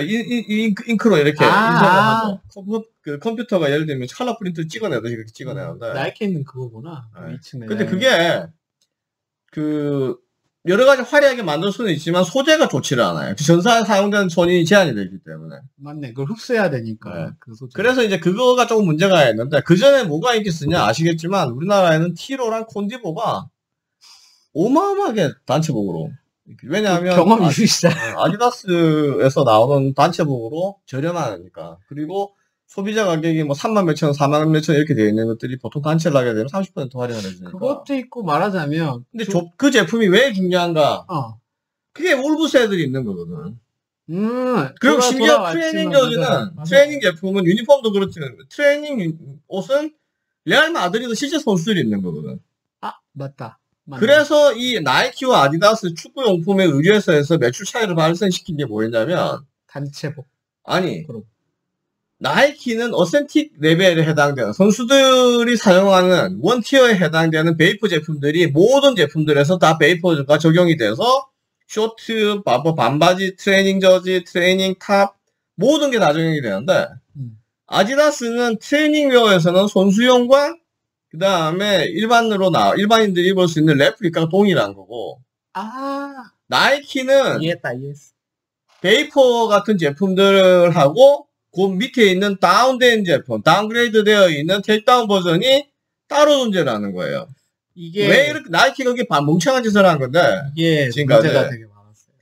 잉크로 이렇게 아, 인쇄를 아. 하고 컴퓨, 그 컴퓨터가 예를 들면 컬러 프린트 찍어내듯이 이렇게 찍어내는데 나이키는 그거구나. 네. 2층에. 근데 그게 그 여러 가지 화려하게 만들 수는 있지만 소재가 좋지를 않아요. 그 전사에 사용되는 손이 제한이 되기 때문에. 맞네. 그걸 흡수해야 되니까. 네. 그. 그래서 이제 그거가 조금 문제가 있는데 그 전에 뭐가 인기 쓰냐 아시겠지만 우리나라에는 Tiro랑 Condivo가 어마어마하게 단체복으로 왜냐하면 경험 아, 유시자. 아디다스에서 나오는 단체복으로 저렴하니까 그리고 소비자 가격이 뭐 3만 몇천, 4만 몇천 이렇게 되어 있는 것들이 보통 단체를 하게 되면 30% 할인을 해주니까. 그것도 있고 말하자면. 근데 조- 조- 그 제품이 왜 중요한가? 어. 그게 울브스 애들이 입는 거거든. 음. 그리고 돌아- 심지어 트레이닝 맞아. 트레이닝 제품은 유니폼도 그렇지만 트레이닝 유- 옷은 레알 마드리드 실제 선수들이 입는 거거든. 아, 맞다. 맞네. 그래서 이 나이키와 아디다스 축구 용품의 의류회사에서 매출 차이를 발생시킨 게 뭐였냐면 단체복. 아니 그럼. 나이키는 authentic 레벨에 해당되는 선수들이 사용하는 one tier에 해당되는 Vapor 제품들이 모든 제품들에서 다 Vapor가 적용이 돼서 쇼트, 반바지, 트레이닝 저지, 트레이닝 top 모든 게 다 적용이 되는데 음. 아디다스는 트레이닝 wear에서는 선수용과 그 다음에 일반으로 나 일반인들이 입을 수 있는 레플리카가 동일한 거고 아. 나이키는 이해했다, 이해했어. Vapor 같은 제품들하고 그 밑에 있는 다운된 제품, downgrade 되어 있는 takedown 버전이 따로 존재를 는 거예요. 이게. 왜 이렇게 나이키가 그게 반 멍청한 짓을 한 건데 이게 지금까지. 문제가 되게 많았어요.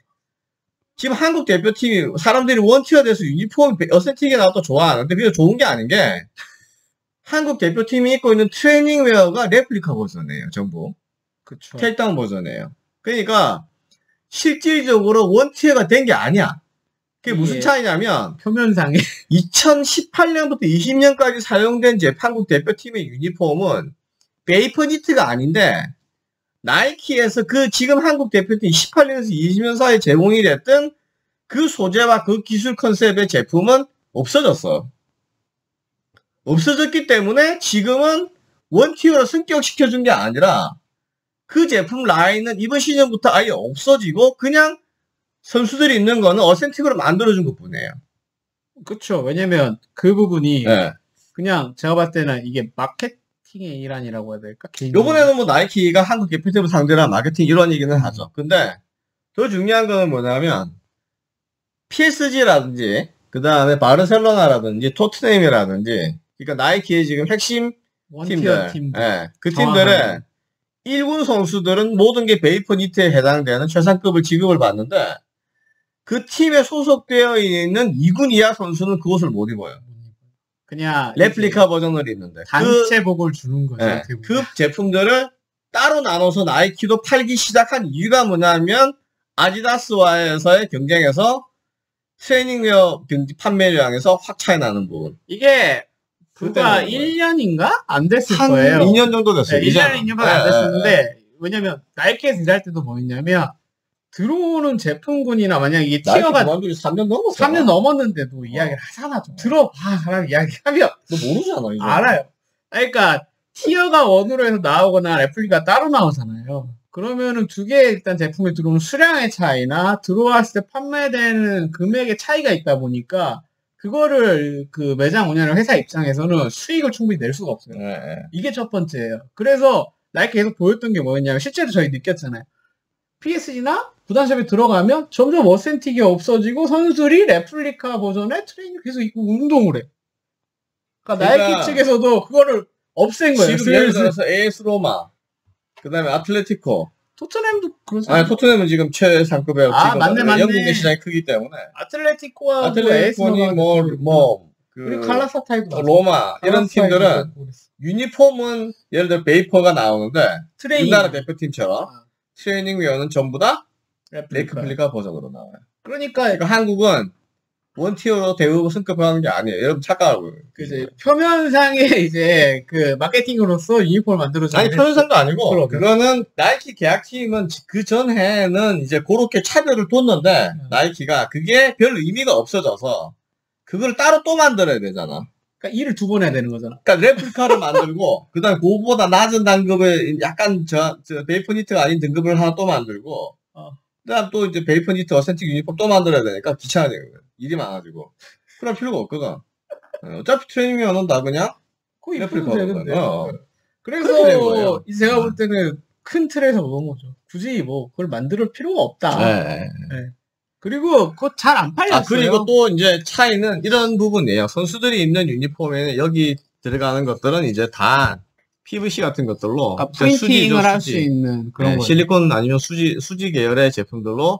지금 한국 대표팀이 사람들이 one tier 돼서 유니폼 어센틱에 나와도 좋아하는데 그게 좋은 게 아닌 게 한국 대표팀이 입고 있는 트레이닝 wear가 레플리카 버전이에요, 전부. 그쵸. takedown 버전이에요. 그러니까 실질적으로 one tier가 된 게 아니야. 그게 무슨 예. 차이냐면 표면상에. 2018년부터 20년까지 사용된 제 한국 대표팀의 유니폼은 Vapor Knit가 아닌데 나이키에서 그 지금 한국 대표팀 18년에서 20년 사이에 제공이 됐던 그 소재와 그 기술 컨셉의 제품은 없어졌어. 없어졌기 때문에 지금은 원티어로 승격시켜준 게 아니라 그 제품 라인은 이번 시즌부터 아예 없어지고 그냥 선수들이 입는 거는 어센틱으로 만들어준 것 뿐이에요. 그쵸. 왜냐면 그 부분이 네. 그냥 제가 봤을 때는 이게 마케팅의 일환이라고 해야 될까? 요번에는 뭐 나이키가 한국 대표팀을 상대로 한 마케팅 일환이기는 하죠. 근데 더 중요한 거는 뭐냐면 PSG라든지 그 다음에 바르셀로나라든지 토트넘이라든지 그러니까 나이키의 지금 핵심 팀들, 팀들. 예, 그. 팀들의 1군 선수들은 모든 게 Vapor Knit에 해당되는 최상급을 지급을 받는데 그 팀에 소속되어 있는 2군 이하 선수는 그것을 못 입어요. 그냥 레플리카 버전을 입는데 그 단체복을 주는 거죠. 네. 그 제품들을 따로 나눠서 나이키도 팔기 시작한 이유가 뭐냐면 아디다스와에서의 경쟁에서 트레이닝웨어 경- 판매량에서 확 차이 나는 부분. 이게 불과 그때는 1년인가 안 됐을 한 거예요. 2년 정도 됐어요. 네, 1년, 이제는. 2년밖에 안 예, 됐었는데 왜냐면 나이키에서 일할 때도 뭐였냐면 들어오는 제품군이나 만약 이게 티어가 그만두기 3년 넘었어. 3년 넘었는데도 이야기를 하잖아. 좀 들어봐. 사람 이야기하면 너 모르잖아, 이제. 알아요. 그러니까 tier가 one으로 해서 나오거나 레플리카가 따로 나오잖아요. 그러면은 두개 일단 제품에 들어오는 수량의 차이나 들어왔을 때 판매되는 금액의 차이가 있다 보니까 그거를 그 매장 운영하는 회사 입장에서는 수익을 충분히 낼 수가 없어요. 예, 예. 이게 첫 번째예요. 그래서 나이키 계속 보였던 게 뭐였냐면 실제로 저희 느꼈잖아요. PSG나 구단샵에 들어가면 점점 어센틱이 없어지고 선수들이 레플리카 버전의 트레이닝 계속 입고 운동을 해. 그러니까, 그러니까 나이키 측에서도 그거를 없앤 거예요. 지금 예를. 들어서 AS 로마, 그 다음에 아틀레티코. 토트넘도 그런 아니, 토트넘은 지금 최상급에 아, 지금 맞네, 맞네. 영국 내 시장이 크기 때문에. 아틀레티코와 아틀레티코니 뭐, 뭐, 그, 우리 칼라사타이도 로마, 이런 팀들은. 유니폼은 예를 들어 Vapor가 나오는데 트레이닝 우리나라 대표팀처럼 아, 트레이닝 wear는 전부 다 레플리카. 레이크 플리카 버전으로 나와요. 그러니까 그러니까 한국은 one tier로 대우고 승급하는 게 아니에요. 여러분 착각하고. 그 이제 표면상에 이제 그 마케팅으로서 유니폼을 만들어주는 아니 편의상도 아니고 그러게. 그거는 나이키 계약팀은 그 전해는 이제 그렇게 차별을 뒀는데 음. 나이키가 그게 별 의미가 없어져서 그걸 따로 또 만들어야 되잖아. 그러니까 일을 두 번 해야 되는 거잖아. 그러니까 레플리카를 만들고 그다음 그거보다 낮은 단급의 약간 저, 저 Vapor Knit가 아닌 등급을 하나 또 만들고 어. 그다음 또 이제 Vapor Knit authentic 유니폼 또 만들어야 되니까 귀찮아지는 거예요. 일이 많아지고. 그럴 필요가 없거든. 어, 어차피 트레이닝면은 다 그냥 그 되는데. 어. 그래서. 이 제가 볼 때는 큰 틀에서 그런 거죠. 굳이 뭐 그걸 만들 필요가 없다. 네. 그리고 그거 잘 안 팔렸어요. 아, 그리고 또 이제 차이는 이런 부분이에요. 선수들이 입는 유니폼에는 여기 들어가는 것들은 이제 다 PVC 같은 것들로 수지죠, 프린팅을 할 수. 있는 그런 네, 거. 실리콘 아니면 수지, 수지 계열의 제품들로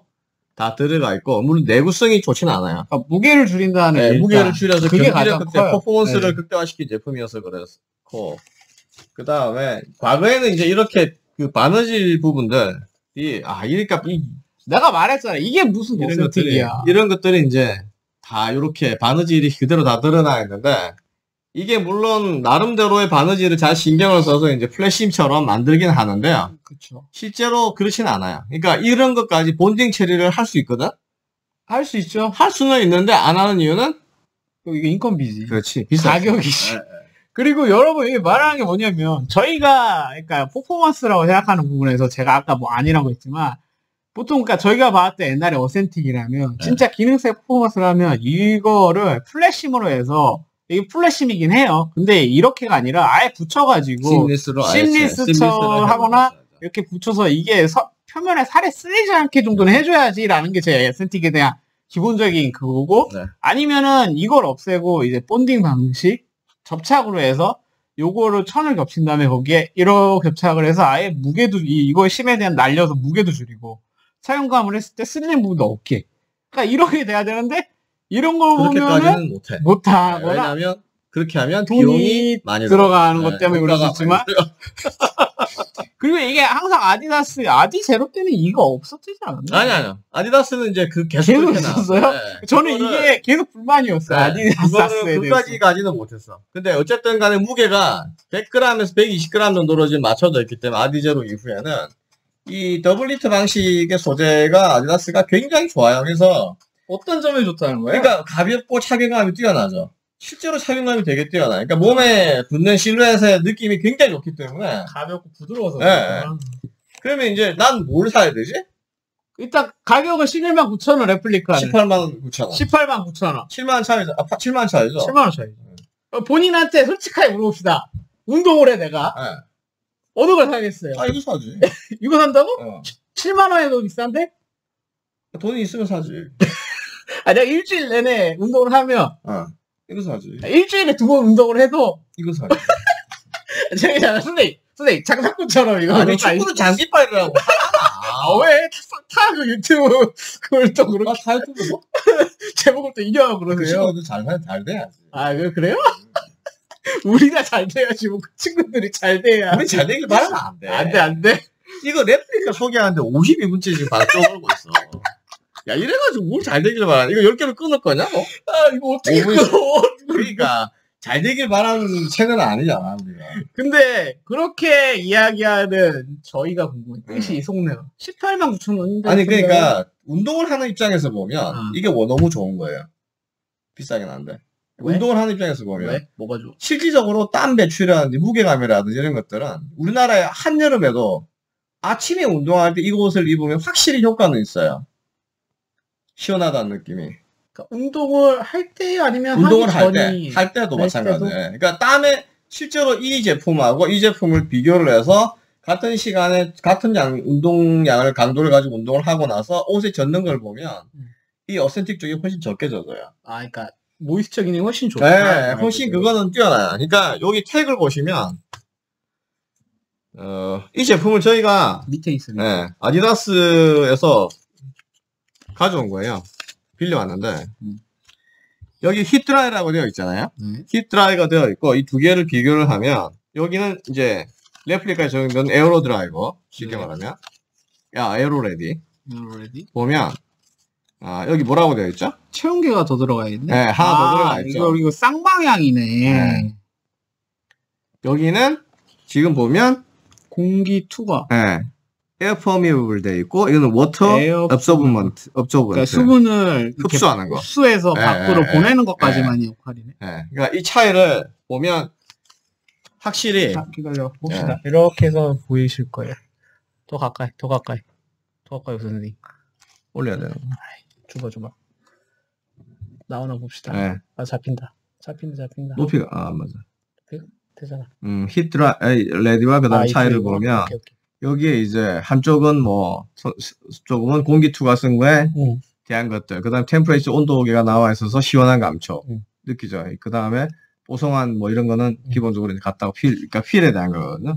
다 들어가 있고, 물론 내구성이 좋지는 않아요. 그러니까 무게를 줄인다는 네, 일단 무게를 줄여서 그게 경기력 극대, 커요. 퍼포먼스를 네. 극대화시킨 제품이어서 그렇고, 그 다음에, 과거에는 이제 이렇게 그 바느질 부분들이, 아, 이러니까 이, 내가 말했잖아. 이게 무슨 이런 것들이, 노세틱이야. 이런 것들이 이제 다 이렇게 바느질이 그대로 다 드러나 있는데, 이게 물론 나름대로의 바느질을 잘 신경을 써서 이제 플래심처럼 만들긴 하는데요. 그렇죠. 실제로 그렇진 않아요. 그러니까 이런 것까지 본딩 처리를 할 수 있거든? 할 수 있죠. 할 수는 있는데 안 하는 이유는? 이게 인건비지. 그렇지. 가격이지. 네, 그리고 여러분 이게 말하는 게 뭐냐면 저희가 그러니까 퍼포먼스라고 생각하는 부분에서 제가 아까 뭐 아니라고 했지만 보통 그러니까 저희가 봤을 때 옛날에 어센틱이라면 네. 진짜 기능성 퍼포먼스라면 이거를 플래심으로 해서 이게 플래심이긴 해요. 근데 이렇게가 아니라 아예 붙여가지고 심리스로 아예 심리스처 심리스를 하거나 해버렸어요. 이렇게 붙여서 이게 서- 표면에 살이 쓸리지 않게 정도는 해줘야지라는 게 제 에센틱에 대한 기본적인 그거고 네. 아니면은 이걸 없애고 이제 본딩 방식 접착으로 해서 요거를 천을 겹친 다음에 거기에 이렇게 접착을 해서 아예 무게도 이, 이거의 심에 대한 날려서 무게도 줄이고 사용감을 했을 때 쓸리는 부분도 없게 그러니까 이렇게 돼야 되는데 이런 걸 보면은 못해. 네, 못하거나 왜냐하면 그렇게 하면 돈이 비용이 많이 들어가는. 것 때문에 그럴 수 있지만. 그리고 이게 항상 아디다스 아디 제로 때는 이거 없었지 않았나? 아니 아니요. 아디다스는 이제 그 계속 계속 있었어요? 네. 저는 그거를- 이게 계속 불만이었어요. 네, 아디다스에. 끝까지 가지는 못했어. 근데 어쨌든 간에 무게가 100g에서 120g 정도로 지금 맞춰져 있기 때문에 adizero 이후에는 이 double knit 방식의 소재가 아디다스가 굉장히 좋아요. 그래서 어떤 점이 좋다는 거예요? 그러니까 가볍고 착용감이 뛰어나죠. 실제로 착용감이 되게 뛰어나. 그러니까 몸에 붙는 실루엣의 느낌이 굉장히 좋기 때문에 가볍고 부드러워서. 네, 그렇구나. 그러면 이제 난 뭘 사야 되지? 일단 가격은 11만 9천 원 레플리카는 18만 9천 원. 18만 9천 원. 7만 원 차이죠. 아, 7만 원 차이죠. 7만 원 차이. 어, 본인한테 솔직하게 물어봅시다. 운동을 해 내가 네. 어느 걸 사겠어요? 아, 이거 사지. 이거 산다고? 어. 7만 원에도 비싼데? 돈이 있으면 사지. 아 내가 일주일 내내 운동을 하면 어. 이거 사지. 일주일에 두 번 운동을 해도 이거 사지. 저기 잖아 선생님 선생님 장사꾼처럼 이거 아니, 축구는 장비빨이라고. 아, 왜? 타, 그 유튜브, 그걸 또 그렇게 아, 사이트도 뭐? 제목을 또 이겨요, 그 그러세요? 친구도 잘, 살- 잘 돼야지. 아, 그, 그래요? 우리가 잘 돼야지, 뭐, 그 친구들이 잘 돼야. 우리 잘 되길 바라면 안 돼. 안 돼, 안 돼. 이거 레플리카 소개하는데 52분째 지금 바로 떠오르고 있어. 야, 이래가지고 뭘 잘 되길 바라. 이거 10개를 끊을 거냐, 너? 아, 이거 어떻게 끊어? 그러니까, 잘 되길 바라는 채널은 아니잖아, 우리가. 근데, 그렇게 이야기하는 저희가 궁금해. 음. 뜻이 이 속내가. 18만 9천 원인데. 아니, 그러니까, 운동을 하는 입장에서 보면, 음. 이게 뭐 너무 좋은 거예요. 비싸긴 한데. 왜? 운동을 하는 입장에서 보면, 왜? 뭐가 좋아? 실질적으로 땀 배출이라든지 무게감이라든지 이런 것들은 우리나라의 한여름에도 아침에 운동할 때 이거 옷을 입으면 확실히 효과는 있어요. 시원하다는 느낌이. 그러니까 운동을 할 때 아니면 운동을 할 때. 할 때도 할 마찬가지예요. 그러니까 땀에 실제로 이 제품하고 이 제품을 비교를 해서 같은 시간에 같은 양 운동량을 강도를 가지고 운동을 하고 나서 옷에 젖는 걸 보면 음. 이 authentic 쪽이 훨씬 적게 젖어요. 아, 그러니까, moisture 기능이 훨씬 좋다. 네, 훨씬 그거는 뛰어나요. 그러니까 여기 태그를 보시면 어, 이 제품을 저희가 밑에 있어요. 네, 아디다스에서 가져온 거예요. 빌려왔는데 음. 여기 HEAT.RDY라고 되어 있잖아요. 네. HEAT.RDY가 되어 있고 이 두 개를 비교를 하면 여기는 이제 레플리카에 적용된 AEROREADY 쉽게 네. 말하면 야 에어로 레디 AEROREADY? 보면 아 여기 뭐라고 되어 있죠? 체온계가 더 들어가 있네. 네, 하나 더 들어가 있죠. 이거 이거 쌍방향이네. 네. 여기는 지금 보면 공기 투과. 예. air permeable 돼 있고 이거는 water absorbment absorbment 그러니까 수분을 흡수하는 거. 흡수해서 예, 밖으로 예, 보내는 것까지만이 역할이네. 예. 그러니까 이 차이를 보면 확실히 자, 기다려 봅시다. 이렇게 해서 보이실 거예요. 더 가까이, 더 가까이, 더 가까이 선생님. 올려야 되는 거. 줘봐. 나오나 봅시다. 네. 아, 잡힌다. 잡힌다, 잡힌다. 높이가 아 맞아. 되잖아. 음, 히트라 에이, 레디와 그다음 아, 차이를 이거, 보면 오케이, 오케이. 여기에 이제 한쪽은 뭐 서- 서- 조금은 공기 투과성 거에 응. 대한 것들, 그다음 템퍼레이처 온도계가 나와 있어서 시원한 감촉 음. 느끼죠. 그 다음에 뽀송한 뭐 이런 거는 음. 기본적으로 갔다고 필, 그러니까 필에 대한 거거든요.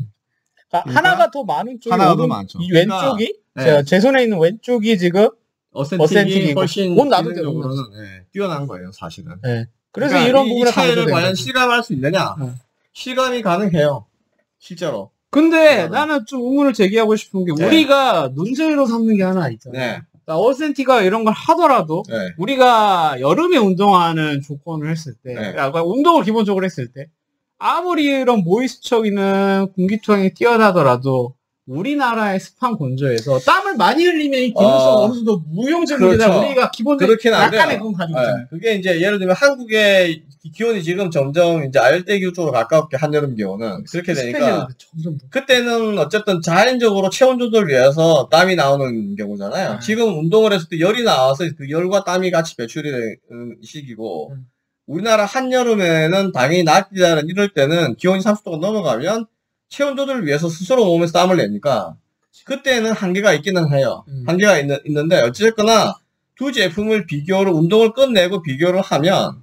그러니까 그러니까 하나가 더 많은 쪽이 하나가 더 많죠. 이 그러니까, 왼쪽이 네. 제가 제 손에 있는 왼쪽이 지금 어센틱이 어센틱이고. 훨씬 그건 나도 돼요, 기능적으로는 예, 뛰어난 거예요, 사실은. 그래서 그러니까 이런 이- 부분에 이 차이를 과연. 실감할 수 있느냐? 응. 실감이 가능해요. 실제로. 근데 음. 나는 좀 의문을 제기하고 싶은 게 네. 우리가 논제로 삼는 게 하나 있잖아. 네. 요 어센티가 이런 걸 하더라도 네. 우리가 여름에 운동하는 조건을 했을 때, 네. 약간 운동을 기본적으로 했을 때, 아무리 이런 모이스처기는 공기투항이 뛰어나더라도 우리나라의 습한 건조에서 땀을 많이 흘리면 이 기능성 어. 어느 정도 무용지물이다. 그렇죠. 우리가 기본적으로. 약간의 그건 가지고 있잖아요. 네. 그게 이제 예를 들면 한국의 기온이 지금 점점 이제 아열대 기후 쪽으로 가깝게 한여름 기온은 그렇게 되니까. 그때는 어쨌든 자연적으로 체온 조절을 위해서 땀이 나오는 경우잖아요. 음. 지금 운동을 했을 때 열이 나와서 그 열과 땀이 같이 배출이 되는 시기고 음. 우리나라 한여름에는 당연히 낮이라는 이럴 때는 기온이 30도가 넘어가면 체온 조절을 위해서 스스로 몸에서 땀을 내니까 그때는 한계가 있기는 해요. 음. 한계가 있는, 있는데 어쨌거나 두 제품을 비교를 운동을 끝내고 비교를 하면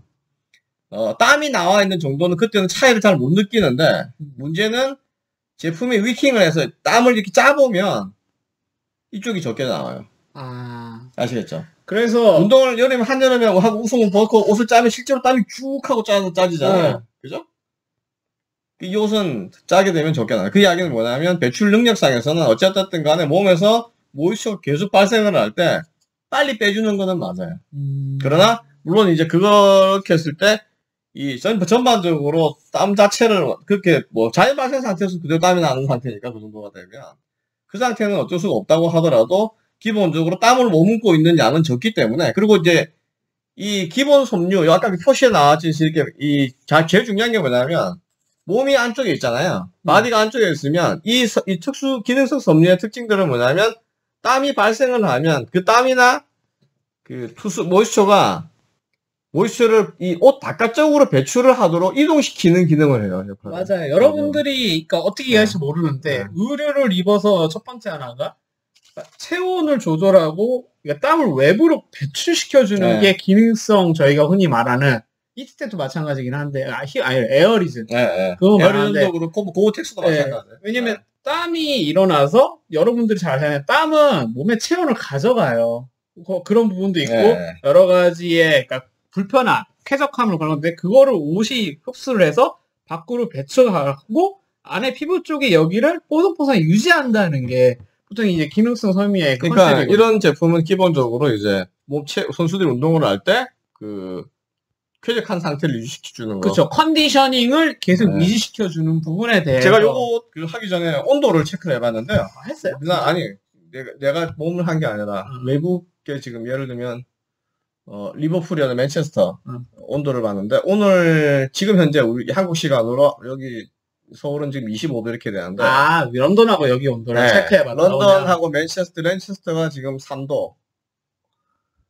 어, 땀이 나와 있는 정도는 그때는 차이를 잘 못 느끼는데 문제는 제품이 위킹을 해서 땀을 이렇게 짜보면 이쪽이 적게 나와요. 아. 아시겠죠? 그래서 운동을 여름에 한여름에 하고 우승을 벗고 옷을 짜면 실제로 땀이 쭉 하고 짜, 짜지잖아요. 네. 그죠? 이 옷은 짜게 되면 적게 나요. 그 이야기는 뭐냐면 배출 능력상에서는 어쨌든 간에 몸에서 모이스처가 계속 발생을 할 때 빨리 빼주는 거는 맞아요. 음, 그러나 물론 이제 그렇게 했을 때 이 전반적으로 땀 자체를 그렇게 뭐 자연 발생 상태에서 그대로 땀이 나는 상태니까 그 정도가 되면 그 상태는 어쩔 수가 없다고 하더라도 기본적으로 땀을 머금고 있는 양은 적기 때문에 그리고 이제 이 기본 섬유 아까 그 표시에 나왔듯이 이렇게 이 자- 제일 중요한 게 뭐냐면 몸이 안쪽에 있잖아요. 바디가 안쪽에 있으면 이, 서- 이 특수 기능성 섬유의 특징들은 뭐냐면 땀이 발생을 하면 그 땀이나 그 투수 moisture가 moisture를 이 옷 바깥쪽으로 배출을 하도록 이동시키는 기능을 해요. 맞아요. 여러분들이 그러니까 어떻게 이해할지 네. 모르는데 네. 의류를 입어서 첫 번째 하나가 체온을 조절하고 그러니까 땀을 외부로 배출시켜주는 네. 게 기능성 저희가 흔히 말하는 히트텍도 마찬가지긴 한데 아, 히, 아니 에어리즘 예, 예. 그거 말하는데 에어리즘도 그렇고 뭐 고어텍스도 네. 마찬가지예요. 왜냐면 땀이 일어나서 여러분들이 잘 아시는 땀은 몸의 체온을 가져가요. 그- 그런 부분도 있고 네. 여러 가지의 그러니까 불편함, 쾌적함을 그런 건데 그거를 옷이 흡수를 해서 밖으로 배출하고 안에 피부 쪽에 여기를 뽀송뽀송 유지한다는 게 보통 이제 기능성 섬유의 그 그러니까 컨셉이거든요. 이런 제품은 기본적으로 이제 몸체 선수들이 운동을 할 때 그 쾌적한 상태를 유지시켜주는 거. 그렇죠. 컨디셔닝을 계속 네. 유지시켜주는 부분에 대해서 제가 요거 그 하기 전에 온도를 체크를 해봤는데요. 아, 했어요. 나 아니 내가, 내가 몸을 한 게 아니라 음. 외국에 지금 예를 들면 어, 리버풀이나 맨체스터 음. 온도를 봤는데 오늘 지금 현재 우리 한국 시간으로 여기 서울은 지금 25도 이렇게 되는데 아 런던하고 여기 온도를 네. 체크해봐. 런던하고 맨체스터, 맨체스터가 지금 3도,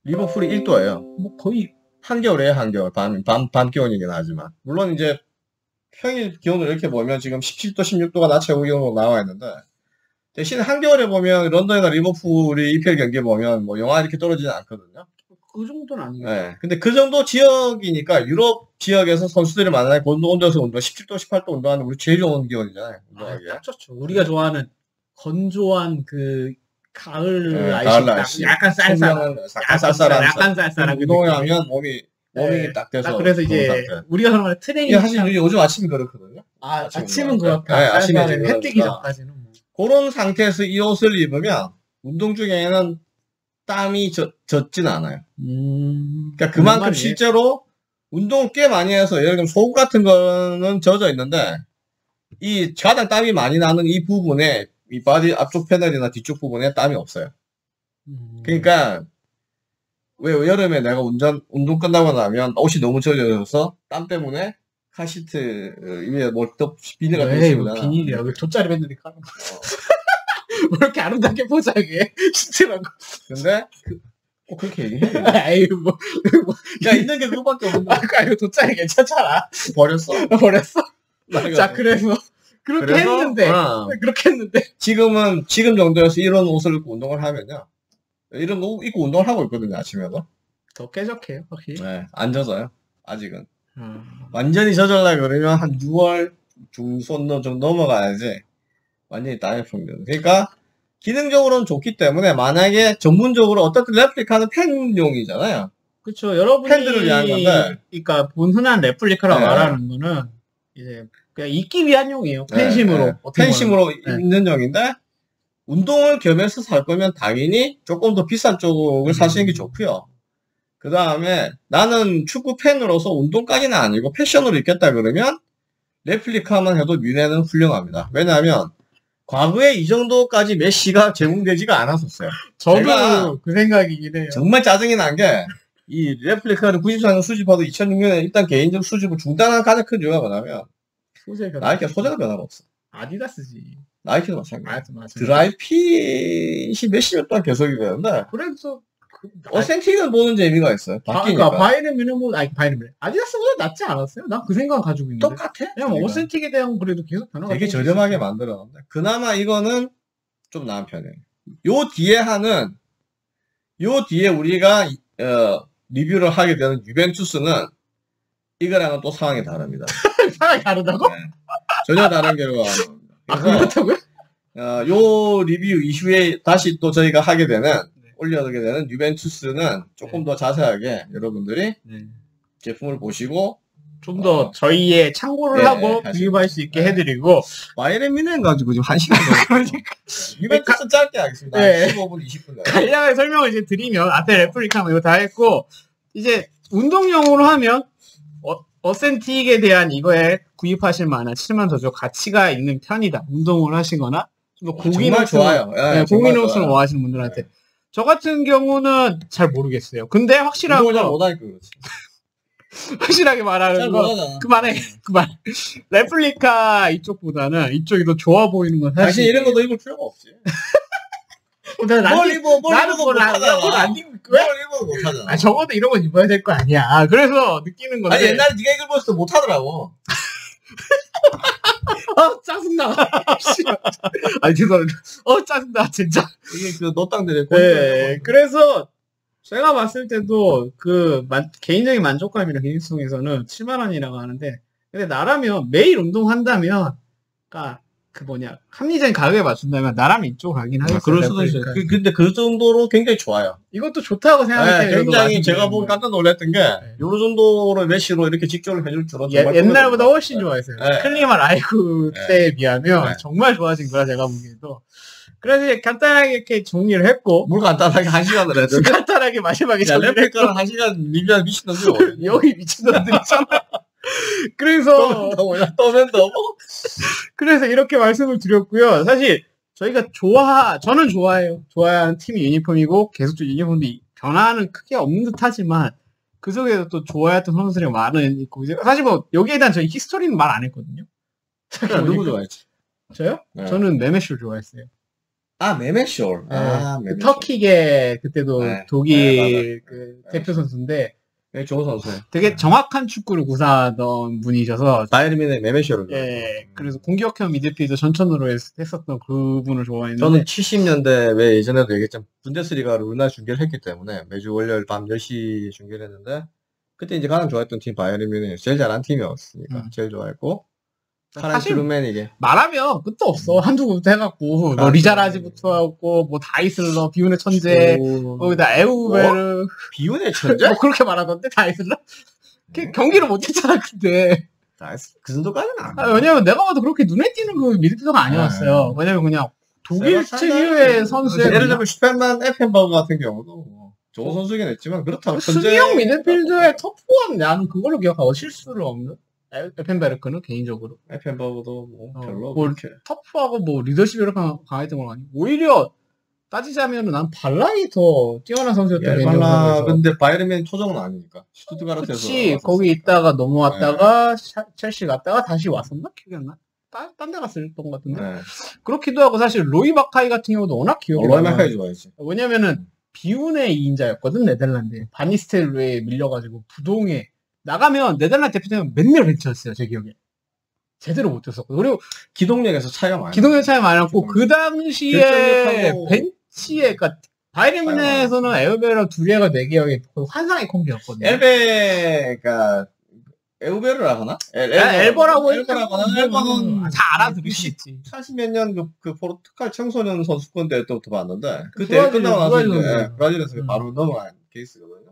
리버풀이 1도예요. 뭐 거의 한겨울이에요, 한겨울. 밤, 밤, 밤 기온이긴 하지만. 물론 이제 평일 기온을 이렇게 보면 지금 17도, 16도가 낮 최고 기온으로 나와 있는데, 대신 한겨울에 보면 런던이나 리버풀이 EPL 경기 보면 뭐 영하 이렇게 떨어지지 않거든요. 그 정도는 아니에요. 네. 근데 그 정도 지역이니까 유럽 지역에서 선수들이 만나요. 온도 온도에서 운동, 17도, 18도 운동하는 우리 제일 좋은 기온이잖아요. 아. 딱 좋죠. 우리가 좋아하는 건조한 그 가을 네, 날씨, 가을 날씨. 약간 쌀쌀한, 약간 쌀쌀한. 약간 쌀쌀한 그 운동을. 하면 몸이, 몸이 네. 딱 돼서. 딱 그래서 이제 상태. 우리가 말하는 트레이닝 사실 요즘 아침이 그렇거든요. 아, 아침은 아침은 그렇다. 네, 아침에 해 뜨기. 전까지는 뭐. 그런 상태에서 이 옷을 입으면 운동 중에는 땀이 젖, 젖진 않아요. 음. 그러니까 그만큼? 실제로 운동을 꽤 많이 해서 예를 들면 속옷 같은 거는 젖어 있는데 이 가장 땀이 많이 나는 이 부분에 이 바디 앞쪽 패널이나 뒤쪽 부분에 땀이 없어요. 음. 그러니까 왜 여름에 내가 운전 운동 끝나고 나면 옷이 너무 젖어져서 땀 때문에 카시트 위에 뭘 또 비닐 같은 거 씌우잖아. 비닐이야? 왜 돗자리 밴드니 까는 거야? 왜 이렇게 아름답게 포장해? 시트라고. 근데 꼭 그렇게 얘기해. 아이, 뭐, 야, 있는 게 그거밖에 없는데. 아까 이거 돗자리 괜찮잖아. 버렸어. 버렸어. 나 자, 그래서, 그렇게 그래서, 했는데, 어, 그렇게 했는데, 지금은, 지금 정도에서 이런 옷을 입고 운동을 하면요. 이런 옷 입고 운동을 하고 있거든요, 아침에도. 더 쾌적해요, 확실히. 네, 안 젖어요. 아직은. 음. 완전히 젖으려 그러면 한 6월 중순 정도 넘어가야지. 완전히 다이어트입니다. 그러니까, 기능적으로는 좋기 때문에, 만약에 전문적으로 어떻든 레플리카는 팬용이잖아요. 그쵸, 여러분이, 팬들을 위한 건데. 그러니까, 본 흔한 레플리카라고 네. 말하는 거는, 이제, 그냥 입기 위한 용이에요. 팬심으로. 네, 네. 팬심으로 네. 있는 용인데 운동을 겸해서 살 거면 당연히 조금 더 비싼 쪽을 사시는 게 좋고요. 그 다음에 나는 축구 팬으로서 운동까지는 아니고 패션으로 입겠다 그러면 레플리카만 해도 뮌헨은 훌륭합니다. 왜냐하면 과거에 이 정도까지 메시가 제공되지가 않았었어요. 저도 그 생각이긴 해요. 정말 짜증이 난 게 이 레플리카를 94년 수집하고 2006년에 일단 개인적 수집을 중단한 가장 큰 이유가 뭐냐면 소재 변화. 나이키가 소재가 변화가 없어. 아디다스지. 나이키도 마찬가지야. 맞아, 맞아. 드라이핏이 몇십 년 동안 계속이 되는데 그래서, 그, 어센틱은 보는 재미가 있어요. 바, 바뀌니까 그러니까 바이에른미는 뭐 아니 바이에른미 아디다스보다 낫지 않았어요? 난 그 생각 가지고 있는데. 똑같아. 그냥 뭐 어센틱에 대한 그래도 계속 변화가 되게 좀 저렴하게. 만들었는데 그나마 이거는 좀 나은 편이에요. 요 뒤에 하는 요 뒤에 우리가 어, 리뷰를 하게 되는 유벤투스는 이거랑은 또 상황이 다릅니다. 상황이 다르다고? 네. 전혀 다른 결과가 나옵니다. 아 그렇다고요? 어, 요 리뷰 이후에 다시 또 저희가 하게 되는 네. 올려두게 되는 유벤투스는 조금 더 자세하게 여러분들이 제품을 보시고 좀더 어. 저희의 참고를 네, 하고 하시- 구입할 수 있게 네. 해드리고 바이에른 뮌헨 가지고 지금 한 시간 그러니까 유벤투스 짧게 하겠습니다. 네. 15분 20분 간략하게 설명을 이제 드리면 앞에 레플리카 뭐 이거 다 했고 이제 운동용으로 하면 어, 어센틱에 대한 이거에 구입하실 만한 7만 더줘 가치가 있는 편이다. 운동을 하시거나 좀더 정말 고기능성 좋아요. 예, 네, 정말 고기능성을 좋아요. 원하시는 분들한테 저 같은 경우는 잘 모르겠어요. 근데 확실한 거 못하니까 그렇지. 확실하게 잘 말하는 거 못하잖아. 그만해 그만 레플리카 이쪽보다는 이쪽이 더 좋아 보이는 건 당신 사실 이런 것도 입을 필요가 없지. 어, 나- 난뭘 입어, 뭘 나는 뭘 안- 못하잖아. 뭘안 뭘 왜? 입어도 못하잖아. 아 적어도 이런 건 입어야 될 거 아니야. 그래서 느끼는 건데. 아니 옛날에 네가 이걸 봤을 때 못하더라고. 아 짜증나. 아니 죄송합니다. 어 짜증나 진짜. 이게 그 노땅들의 네. 그래서 제가 봤을 때도 그 만- 개인적인 만족감이나 개인성에서는 7만 원이라고 하는데 근데 나라면 매일 운동한다면 그러니까 그 뭐냐 합리적인 가격에 맞춘다면 나라면 이쪽 가긴 하겠어요. 그럴 수도 있어요. 그러니까 그, 근데 그 정도로 굉장히 좋아요. 이것도 좋다고 생각해요. 네, 굉장히 제가 보고 깜짝 놀랐던 게, 요 정도로 메시로 이렇게 직조를 해줄 줄은 예, 옛날보다 훨씬. 좋아했어요. 네. 클리마라이트 네. 때에 비하면 네. 정말 좋아진 거라 제가 보기에도. 그래서 간단하게 이렇게 정리를 했고 물 간단하게 한 시간을 해도. 간단하게 마지막에 야, 정리를 했고 한 시간 리뷰한 미친놈들. 여기 미친놈들 있잖아. 그래서 떠면 더. 그래서 이렇게 말씀을 드렸고요. 사실 저희가 좋아 저는 좋아해요. 좋아하는 팀이 유니폼이고 계속적으로 유니폼도 이- 변화는 크게 없는 듯하지만 그 속에서 또 좋아했던 선수들이 많은 있고 이제 사실 뭐 여기에 대한 저희 히스토리는 말 안 했거든요. 누구 좋아했지? 저요? 네. 저는 메메쇼 좋아했어요. 아, 메메쇼. 아, 그 메메쇼. 터키계 그때도 네. 독일 네, 그 맞아요. 대표 선수인데 네, 좋은 선수. 되게 정확한 축구를 구사하던 분이셔서 바이에른의 메멧 숄을. 예 그래서 공격형 미드필더 전천으로 했, 었던 그분을 좋아했는데 저는 70년대 왜 예전에도 얘기했지만 분데스리가를 우리나라 중계를 했기 때문에 매주 월요일 밤 10시 중계를 했는데 그때 이제 가장 좋아했던 팀 바이에른 뮌헨이 제일 잘한 팀이었으니까 음. 제일 좋아했고 사실 칼하인츠 루메니게 말하면 끝도 없어. 한두 군부터 해갖고. 뭐 아, 리자라지부터 하고 뭐 다이슬러 비운의 천재. 오, 거기다 에우베르. 비운의 천재? 뭐 그렇게 말하던데 다이슬러 걔 경기를 못했잖아 그때 나이스. 그 정도까지는 안 아, 왜냐면 내가 봐도 그렇게 눈에 띄는 그 미드필더가 아니었어요. 왜냐면 그냥 독일 특유의 선수의 예를 들면 슈테판 에펜버그 같은 경우도 뭐 좋은 선수긴 했지만 그렇다고 수비형 미드필더의 터프원 나는 그걸로 기억하고 실수를 없는 에- 에펜베르크는 개인적으로 에펜버그도 뭐 어, 별로 뭐 그렇게 터프하고 뭐 리더십이 이렇게 강했던 건 아니고 오히려 따지자면 난 발란이 더 뛰어난 선수였던 예발라 생각해서. 근데 바이에른 초정은 아니니까 슈투트가르트에서 그치 거기 있다가 넘어왔다가 샤- 첼시 갔다가 다시 왔었나 기억이 안 나? 딴데 갔을 것 같은데 네. 그렇기도 하고 사실 로이 마카이 같은 경우도 워낙 기억이 어, 로이. 마카이 좋아했지 왜냐면은 비운의 2인자였거든 네덜란드. 바니스텔로에 밀려가지고 부동에 나가면 네덜란드 대표팀은 맨날 벤치였어요 제 기억에. 제대로 못 뛰었었고 그리고 기동력에서 차이가 많아요. 기동력 차이 많이 났고 그 당시에 벤치에 그러니까 바이에른에서는 에어베랑 두리아가 내 기억에 거의 환상의 콤비였거든요. 엘베가 에우베르라 하나? 엘, 아, 엘버라고 하나? 엘버는 뭐다 알아들으시겠지. 80몇 년 그, 그 포르투갈 청소년 선수권 대회 때부터 봤는데 그 대회 끝나고 나서 이제. 브라질에서 음. 바로 넘어간 케이스거든요.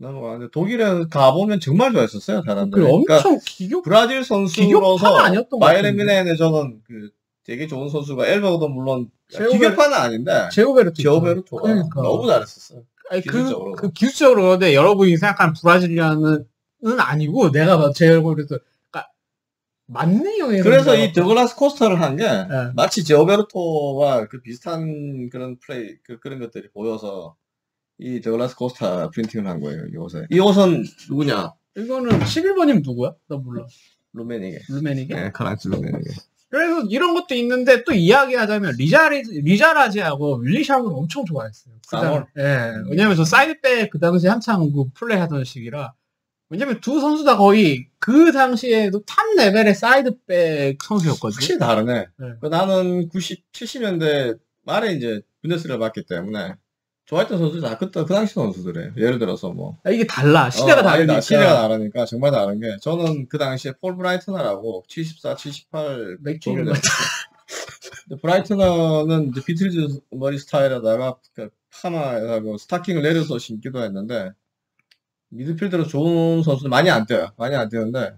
넘어가는데 독일에 가보면 정말 좋아했었어요 사람들이. 그 그러니까 엄청 기교 브라질 선수로서 바이에른. 미네에 저는 그 되게 좋은 선수가 엘버도 물론 제오베르- 기교파는 아닌데 제오베르토 제오베르토가 그러니까. 너무 잘했었어요. 아니, 그, 기술적으로. 그 기술적으로 그런데 여러분이 생각하는 브라질리아는 아니고 내가 봐- 제 얼굴에서 그러니까 맞네요. 이런 그래서 거. 이 더글라스 코스터를 한게 예. 마치 제오베르토와 그 비슷한 그런 플레이 그, 런 것들이 보여서 이 더글라스 코스타 프린팅을 한 거예요 이 옷에 이 옷은 누구냐 이거는 11번이면 누구야? 나 몰라. 루메니게 루메니게? 네, 칼하인츠 루메니게 그래서 이런 것도 있는데 또 이야기하자면 리자리, 리자라지하고 윌리 사뇰을 엄청 좋아했어요. 그 당- 사뇰? 예. 왜냐면 저 사이드백 그 당시 한창 그 플레이 하던 시기라. 왜냐면 두 선수 다 거의 그 당시에도 top level의 사이드백 선수였거든요. 확실히 다르네 네. 그 나는 90, 70년대 말에 이제 분데스를 봤기 때문에 좋아했던 선수들 다 그때 그 당시 선수들이에요 예를 들어서 뭐 아, 이게 달라. 시대가 어, 다르니까. 시대가 다르니까 정말 다른 게 저는 그 당시에 폴 브라이트너라고 74, 78 맥주를 근데 브라이트너는 이제 비틀즈 머리 스타일에다가 그 파마하고 스타킹을 내려서 신기도 했는데 미드필더로 좋은 선수들 많이 안 뛰어요. 많이 안 뛰는데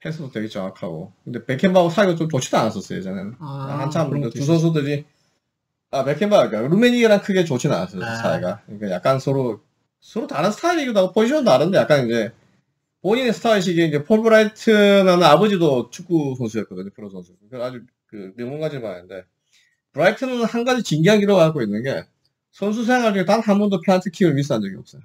패스도 되게 정확하고 근데 베켄바하고 사이가 좀 좋지도 않았었어요 예전에는 아, 한참 그두 선수들이 아 베켄바가 루메니아랑 크게 좋지는 않았어요 아. 사이가 그러니까 약간 서로 서로 다른 스타일이기도 하고 포지션도 다른데 약간 이제 본인의 스타일식이 이제 폴 브라이트는 아버지도 축구 선수였거든요 프로 선수 그 아주 그 명문가지만 했는데 브라이트너는 한 가지 진기한 기록을 갖고 있는 게 선수 생활 중에 단 한 번도 페널티 킥을 미스한 적이 없어요.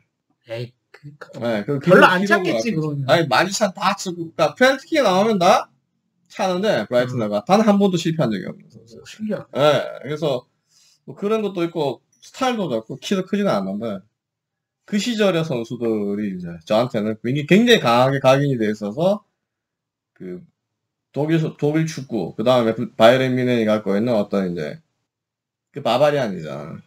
에이, 그, 그, 네, 그 별로 기록- 안 갖고 그러면. 아니 많이 차다 치고 그러니까 페널티 킥 나오면 다 차는데 브라이트너가 단 한 번도 실패한 적이 없는 선수. 신기하다. 예, 그래서 뭐 그런 것도 있고 스타일도 좋고 키도 크지는 않는데 그 시절의 선수들이 이제 저한테는 굉장히, 강하게 각인이 돼 있어서 그 독일 서- 독일 축구 그 다음에 바이에른 뮌헨이 갖고 있는 어떤 이제 그 바바리안이잖아.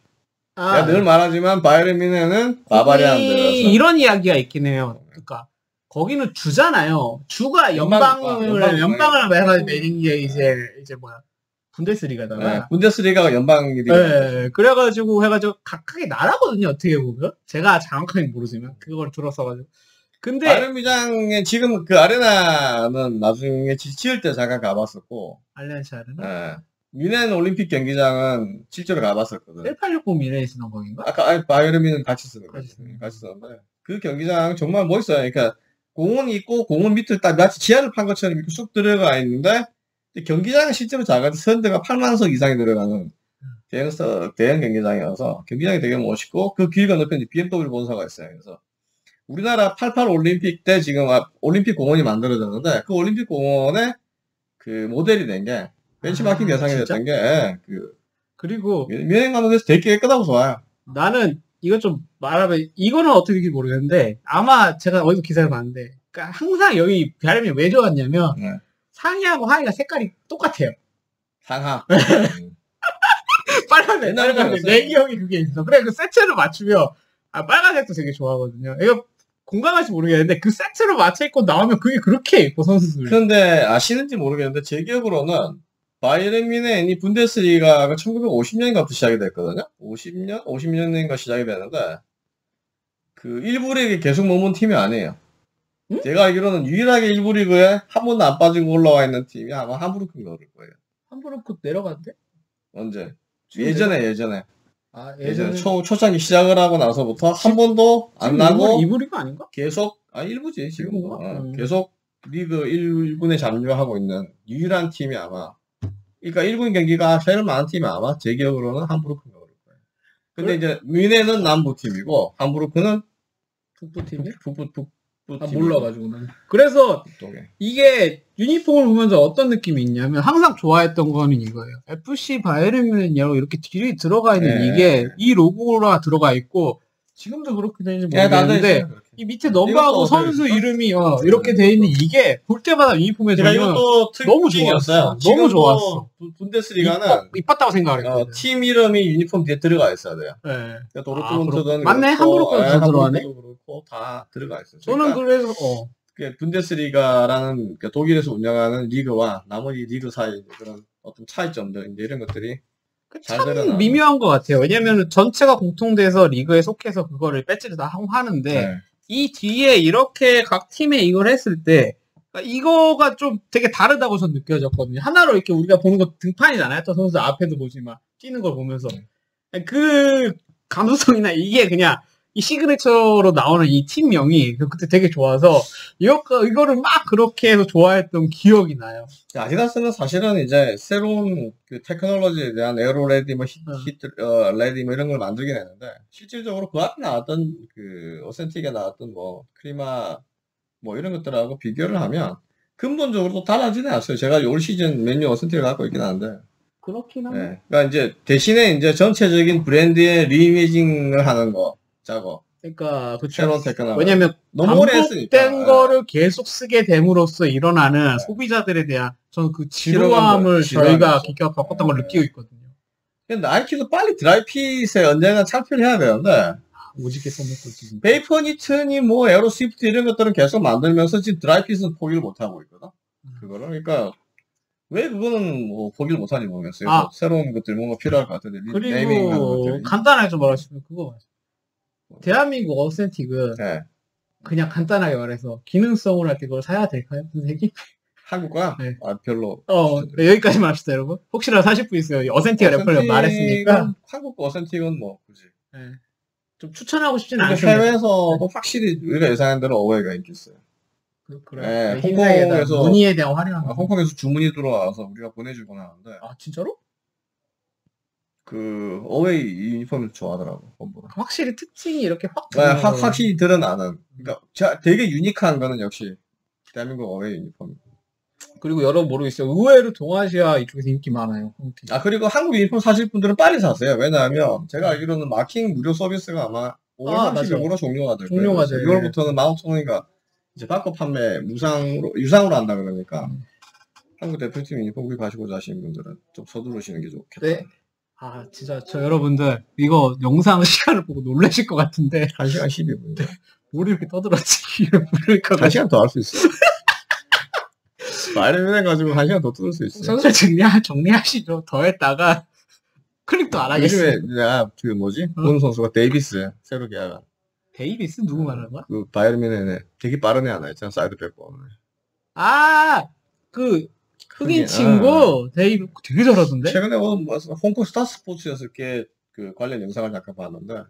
아, 내가 늘 말하지만 바이에른 바바리안들이라서 거기 이런 이야기가 있긴 해요. 그러니까 거기는 주잖아요. 주가 연방- 연방을 아, 연방- 연방을 매가 매긴 게 이제 이제 뭐야 분데스리가잖아. 네, 분데스리가가 연방이 네, 그래가지고 해가지고 각각의 나라거든요. 어떻게 보면 제가 정확하게 모르지만 그걸 들었어가지고. 근데 뮌헨의 지금 그 아레나는 나중에 지- 지을 때 잠깐 가봤었고 알렌시 아르나 예. 뮌헨 올림픽 경기장은 실제로 가봤었거든. 1860 미래에 쓰는 거인가? 아까 아니, 뮌헨 같이 쓰는 같이 거지. 쓰는 같이 쓰는데 그 경기장 정말 멋있어요. 그러니까 공원이 있고 공원 밑을 딱 마치 지하를 판 것처럼 이렇게 쑥 들어가 있는데 이 경기장은 실제로 작아서 선대가 8만석 이상이 들어가는 대형 대형 경기장이어서 경기장이 되게 멋있고 그길 건너편에 BMW 본사가 있어요. 그래서 우리나라 88 올림픽 때 지금 아- 올림픽 공원이 만들어졌는데 그 올림픽 공원에 그 모델이 된 게 벤치마킹 아, 대상이 진짜? 됐던 게그 그리고 미행 감독에서 되게 깨끗하고 좋아요. 나는 이거 좀 말하면 이거는 어떻게 될지 모르겠는데 아마 제가 어디서 기사를 봤는데 그러니까 항상 여기 비아름이 왜 좋았냐면 네. 상의하고 하의가 색깔이 똑같아요. 상하. 음. 빨간색, 옛날에 빨간색. 그랬어요. 내 기억에 그게 있어. 그래 그 세트를 맞추면 아 빨간색도 되게 좋아하거든요. 이거 공감할지 모르겠는데 그 세트로 맞춰 입고 나오면 그게 그렇게 예뻐 선수들. 그런데 아시는지 모르겠는데 제 기억으로는 바이에른 뮌헨이 분데스리가가 1950년인가부터 시작이 됐거든요. 50년, 50년인가 시작이 되는데 그 1부 리그에 계속 머문 팀이 아니에요. 응? 제가 알기로는 유일하게 1부 리그에 한 번도 안 빠지고 올라와 있는 팀이 아마 함부르크인가 그럴 거예요. 함부르크 내려갔대? 언제? 예전에 예전에 아 예전에 초 초창기 시작을 하고 나서부터 한 번도 안 나고 이부리가 아닌가? 계속 아 일부지 지금 일부인가? 어, 음. 계속 리그 1군에 잠유하고 있는 유일한 팀이 아마 그러니까 1군 경기가 제일 많은 팀이 아마 제 기억으로는 함부르크인가 그럴 거예요. 근데 이제 뮌헨은 남부 팀이고 함부르크는 북부 팀이? 북부 북 아, 몰라가지고 난. 그래서 게 이게 유니폼을 보면서 어떤 느낌이 있냐면 항상 좋아했던 거는 이거예요. FC 바이에른뮌이라고 이렇게 뒤에 들어가 있는 네. 이게 이 로고가 들어가 있고 지금도 그렇게 되는지 야, 나도 모르겠는데 있어요, 그렇게. 이 밑에 넘버하고 이것도 선수 어디- 이름이 어, 이렇게 돼 있는 이게 볼 때마다 유니폼에 제가 보면 이것도 너무 특징이었어요. 좋았어. 지금도 너무 좋았어. 부- 분데스리가는 이뻤, 이뻤다고 생각을 어, 했거든. 팀 이름이 유니폼 뒤에 들어가 있어야 돼요. 네. 그러니까 아, 도르트문트든 맞네. 함부르크도 예, 다 들어가네. 함부르크도 그렇고 다 들어가 있어요. 저는 그러니까 그래서 어 분데스리가라는 그러니까 독일에서 운영하는 리그와 나머지 리그 사이 그런 어떤 차이점들 이제 이런 것들이 잘 드러나는. 참 미묘한 것 같아요. 왜냐면 전체가 공통돼서 리그에 속해서 그거를 배지를 다 하고 하는데 네. 이 뒤에 이렇게 각 팀에 이걸 했을 때 그러니까 이거가 좀 되게 다르다고 전 느껴졌거든요. 하나로 이렇게 우리가 보는 거 등판이잖아요. 또 선수 앞에도 보지만 뛰는 걸 보면서 그 감수성이나 이게 그냥 이 시그네처로 나오는 이 팀명이 그때 되게 좋아서 이거 이거를 막 그렇게 해서 좋아했던 기억이 나요. 아디다스는 사실은 이제 새로운 그 테크놀로지에 대한 AeroReady 뭐 히, 어. Heat 어, Ready 뭐 이런 걸 만들긴 했는데 실질적으로 그 앞에 나왔던 그 authentic에 나왔던 뭐 Clima 뭐 이런 것들하고 비교를 하면 근본적으로 또 달라지지 않았어요. 제가 올 시즌 뮌헨 authentic을 갖고 있긴 한데 그렇긴 한데 예. 그러니까 이제 대신에 이제 전체적인 브랜드의 reimaging을 하는 거 작업 그러니까 그쵸. 새로운 왜냐면 반복된 예. 거를 계속 쓰게 됨으로써 일어나는 네. 소비자들에 대한 저는 그 지루함을, 지루함을 저희가. 기껏 겪었던 걸 네. 느끼고 있거든요. 근데 나이키도 빨리 Dri-FIT에 언젠가 탈피를 해야 되는데 오지게 써먹고 지금. VaporKnit니 뭐 AeroSwift 이런 것들은 계속 만들면서 지금 Dri-FIT은 포기를 못 하고 있거든. 그거를 그러니까 왜 그거는 뭐 포기를 못 하는지 모르겠어요. 아. 뭐 새로운 것들이 뭔가 필요할 것 같은데 그리고. 간단하게 좀 말하시면 그거 맞아요. 대한민국 authentic은 네. 그냥 간단하게 말해서 기능성으로 할 때 그걸 사야 될까요, 선생님? 한국과 네. 아 별로 어, 네, 여기까지만 합시다, 여러분. 혹시나 사실 분 있어요. authentic 래퍼를 말했으니까 한국 authentic은 뭐 굳이. 네. 좀 추천하고 싶지는 근데 않은데. 해외에서도 확실히 우리가 예상한 대로 어웨이가 인기 있어요. 그, 네, 그래. 흰색에다 홍콩에서- 무늬에 대한 활용한 아, 거. 홍콩에서 주문이 들어와서 우리가 보내주곤 하는데 아, 진짜로? 그 어웨이 유니폼을 좋아하더라고. homeboy가. 확실히 특징이 이렇게 확. 네. 확, 확실히 드러나는. 그러니까 자- 되게 유니크한 거는 역시 대한민국 어웨이 유니폼. 그리고 여러분 모르겠어요. 의외로 동아시아 이쪽에서 인기 많아요. 홍팀. 아 그리고 한국 유니폼 사실 분들은 빨리 사세요. 왜냐하면 제가 알기로는 마킹 무료 서비스가 아마 5월 아, 30일부로 종료가 될 거예요. 종료가 돼요. 6월부터는 마운트원이가 이제 바꿔 판매 무상으로 유상으로 한다 그러니까 음. 한국 대표팀 유니폼 구입하시고자 하시는 분들은 좀 서두르시는 게 좋겠다. 네. 아, 진짜 저 여러분들 이거 영상 시간을 보고 놀라실 것 같은데 1시간 12분. 뭘 이렇게 떠들었지? 그러니까 1시간 더 할 수 있어. 말을 해가지고 1시간 더 뜯을 수 있어. 선수 정리하, 정리하시죠. 더 했다가 클릭도 안 하겠어요. 내가 그 뭐지? 어? 보는 선수가 데이비스 새로 계약한 데이비스 누구 말하는 거야? 그 바이에른 뮌헨에 되게 빠른 애 하나 있잖아 사이드백 번. 아, 그 흑인 친구 데이비 되게 잘하던데. 최근에 뭐, 뭐 홍콩 스타 스포츠에서 이렇게 그 관련 영상을 잠깐 봤는데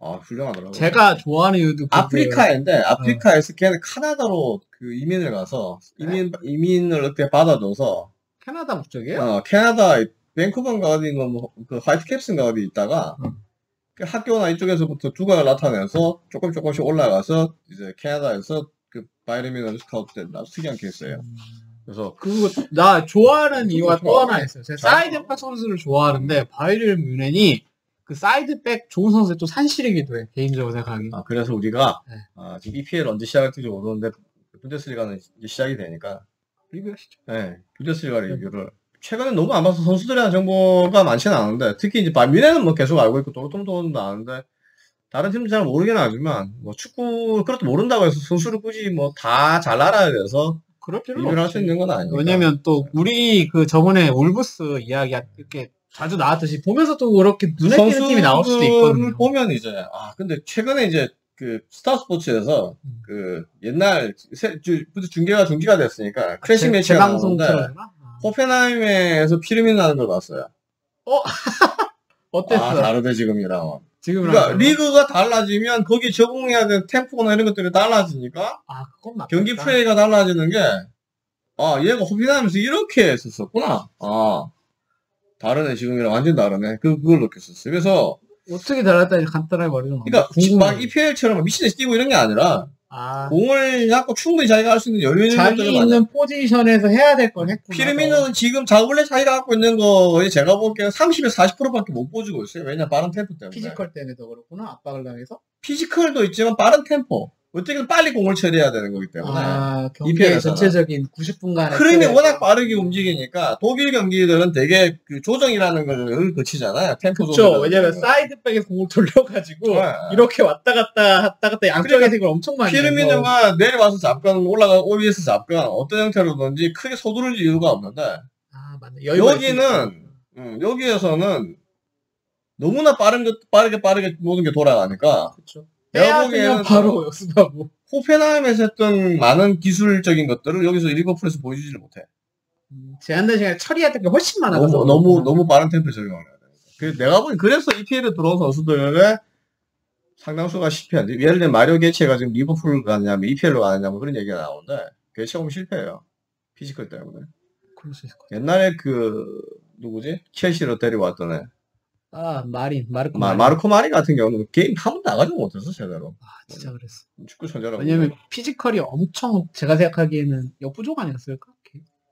아 훌륭하더라고. 제가 좋아하는 이유도. 아프리카인데 아프리카에서 걔는 카나다로 그 이민을 가서 이민 이민을 어떻게 받아줘서 캐나다 국적이에요? 어, 캐나다 밴쿠버인가 어디 뭐그 화이트캡스인가 어디 있다가 음. 그 학교나 이쪽에서부터 두각을 나타내서 조금 조금씩 올라가서 이제 캐나다에서 그 바이에른 뮌헨을 스카우트 된 아주 특이한 케이스예요. 그래서 그거 나 좋아하는 이유가 또 좋아. 하나 있어요. 제가 잘 사이드백 선수를 좋아하는데 바이에른 뮌헨이 그 사이드백 좋은 선수의 또 산실이기도 해. 개인적으로 생각하기. 아, 그래서 우리가 네. 아, 지금 EPL 언제 시작할지 모르는데 분데스리가는 이제 시작이 되니까 리뷰하시죠. 네, 분데스리가 리뷰를 최근에 너무 안 봐서 선수들에 대한 정보가 많지는 않은데 특히 이제 바미네는 뭐 계속 알고 있고 도르트문트는 아는데 다른 팀도 잘 모르긴 하지만 뭐 축구 그렇도 모른다고 해서 선수를 굳이 뭐 다 잘 알아야 돼서 그럴 필요는 리뷰를 할수 없지. 있는 건 아니니까 왜냐면 또 우리 그 저번에 울브스 이야기 이렇게 자주 나왔듯이 보면서 또 그렇게 눈에 띄는 팀이 나올 수도 있거든요. 보면 이제 아 근데 최근에 이제 그 스타 스포츠에서 음. 그 옛날 세, 주, 중계가 중지가 됐으니까 클래식 제- 매치가 나오는데? 아. 호펜하임에서 피르미노 하는 걸 봤어요. 어땠어? 아 다르대 지금이랑. 지금 그러니까 리그가 달라지면 거기 적응해야 되는 템포나 이런 것들이 달라지니까 아 그건 맞다. 경기 플레이가 달라지는 게 아 얘가 호펜하임에서 이렇게 했었구나. 아 다르네 지금이랑 완전 다르네. 그 그걸 느꼈었어요. 그래서 어떻게 달랐다 간단하게 말해줘. 그러니까 궁금해. 막 EPL처럼 미친듯이 뛰고 이런 게 아니라 아, 공을 잡고 충분히 자기가 할 수 있는 여유 있는 자기 있는 포지션에서 해야 될걸 했구나. 피르미노는 지금 자 원래 자기가 갖고 있는 거에 제가 보기에는 30에서 40%밖에 못 보여주고 있어요. 왜냐 빠른 템포 때문에. 피지컬 때문에 더 그렇구나. 압박을 당해서. 피지컬도 있지만 빠른 템포. 어떻게든 빨리 공을 처리해야 되는 거기 때문에. 아, 경기의. 전체적인 90분간의 흐름이 워낙 빠르게 움직이니까 독일 경기들은 되게 그 조정이라는 걸 거치잖아요. 템포 그렇죠. 조절. 왜냐면 사이드백에서 공을 돌려가지고 네. 이렇게 왔다 갔다 왔다 갔다 양쪽에서 이걸 엄청 많이. 피르미노가 내려와서 잡건 올라가 OBS 잡건 어떤 형태로든지 크게 서두를 이유가 없는데 아 맞네. 여기는 음, 여기에서는 너무나 빠른 것 빠르게 빠르게 모든 게 돌아가니까 그렇죠. 내가 보기에는 바로 역습하고. 호펜하임에서 했던 많은 기술적인 것들을 여기서 리버풀에서 보여주지를 못해. 음, 제한된 시간에 될게 훨씬 많아서. 너무 너무 너무 빠른 템포에 적용을 해야 돼. 그 내가 보기 그래서 EPL에 들어온 선수들의 상당수가 실패한데 예를 들면 마리오 괴체가 지금 리버풀 가느냐면 EPL로 가느냐면 그런 얘기가 나오는데 괴체가 오면 실패해요. 피지컬 때문에. 그럴 수 있을 것 같아. 옛날에 그 누구지? 첼시로 데려왔던 애. 아 마린 마르코 마, 마린. 마르코 마린 같은 경우는 게임 한 번도 나가지 못했어 제대로. 아 진짜 그랬어. 축구 천재라고. 왜냐면 피지컬이 엄청 제가 생각하기에는 역부족 아니었을까?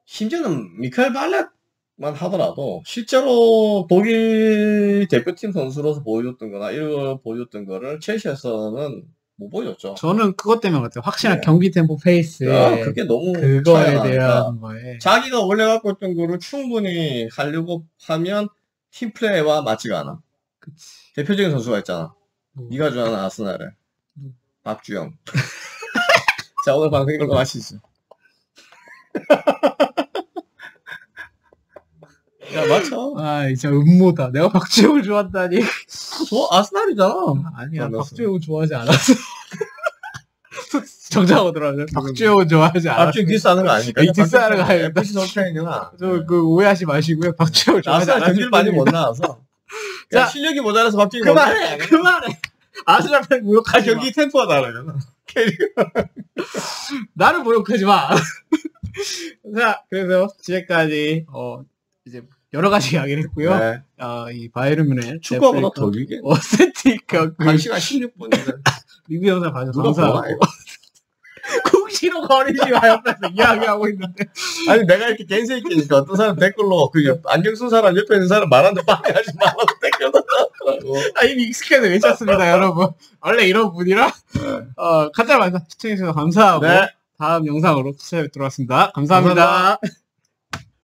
심지어는 미카엘 발락만 하더라도 실제로 독일 대표팀 선수로서 보여줬던 거나 이런 보여줬던 거를 첼시에서는 못 보여줬죠. 저는 그것 때문에 같아요. 확실한 네. 경기 템포 페이스 아, 그게 너무 그거에. 대한 거에 자기가 원래 갖고 있던 거를 충분히 하려고 하면 팀 플레이와 맞지가 않아. 그치. 대표적인 선수가 있잖아. 누구? 네가 좋아하는 아스날에 누구? 박주영. 자 오늘 방송 이걸로 마치죠. 야 맞죠? 아 진짜 음모다. 내가 박주영을 좋아한다니. 저 아스날이잖아. 아니야 알았어. 박주영은 좋아하지 않았어. 정작 오더라고요. 박주영은 좋아하지 않았어. 박주영 디스하는 거 아닙니까? 이 디스하는 거 아닙니다. FC 서울팬이구나. 저그 오해하지 마시고요. 박주영을 좋아하지 아스날 경기를 많이 못. 나와서. 자, 야, 실력이 모자라서 박주영 그만해 그만해. 아스날 팬 아, 모욕하지 마. 경기 템포가 다르잖아. 나를 모욕하지 마. 자, 그래서 지금까지 어 이제 여러 가지 이야기를 했고요. 네. 어, 이 바이에른 뮌헨 축구보다 더 길게. 어센틱 그 1시간 16분인데. 리뷰 영상 보나, 감사하고? 공시로 거리지 마 옆에서 이야기하고 있는데 아니, 내가 이렇게 겐세이끼니까 어떤 사람 댓글로 그 옆- 안경 쓴 사람 옆에 있는 사람 말하는데 방해하지 말라고 댓글 넣더라고. 아, 이미 익숙해서 외쳤습니다 여러분 원래 이런 분이라 어 간단한 말씀 시청해주셔서 감사하고 네. 다음 영상으로 찾아뵙도록 하겠습니다 감사합니다. 감사합니다.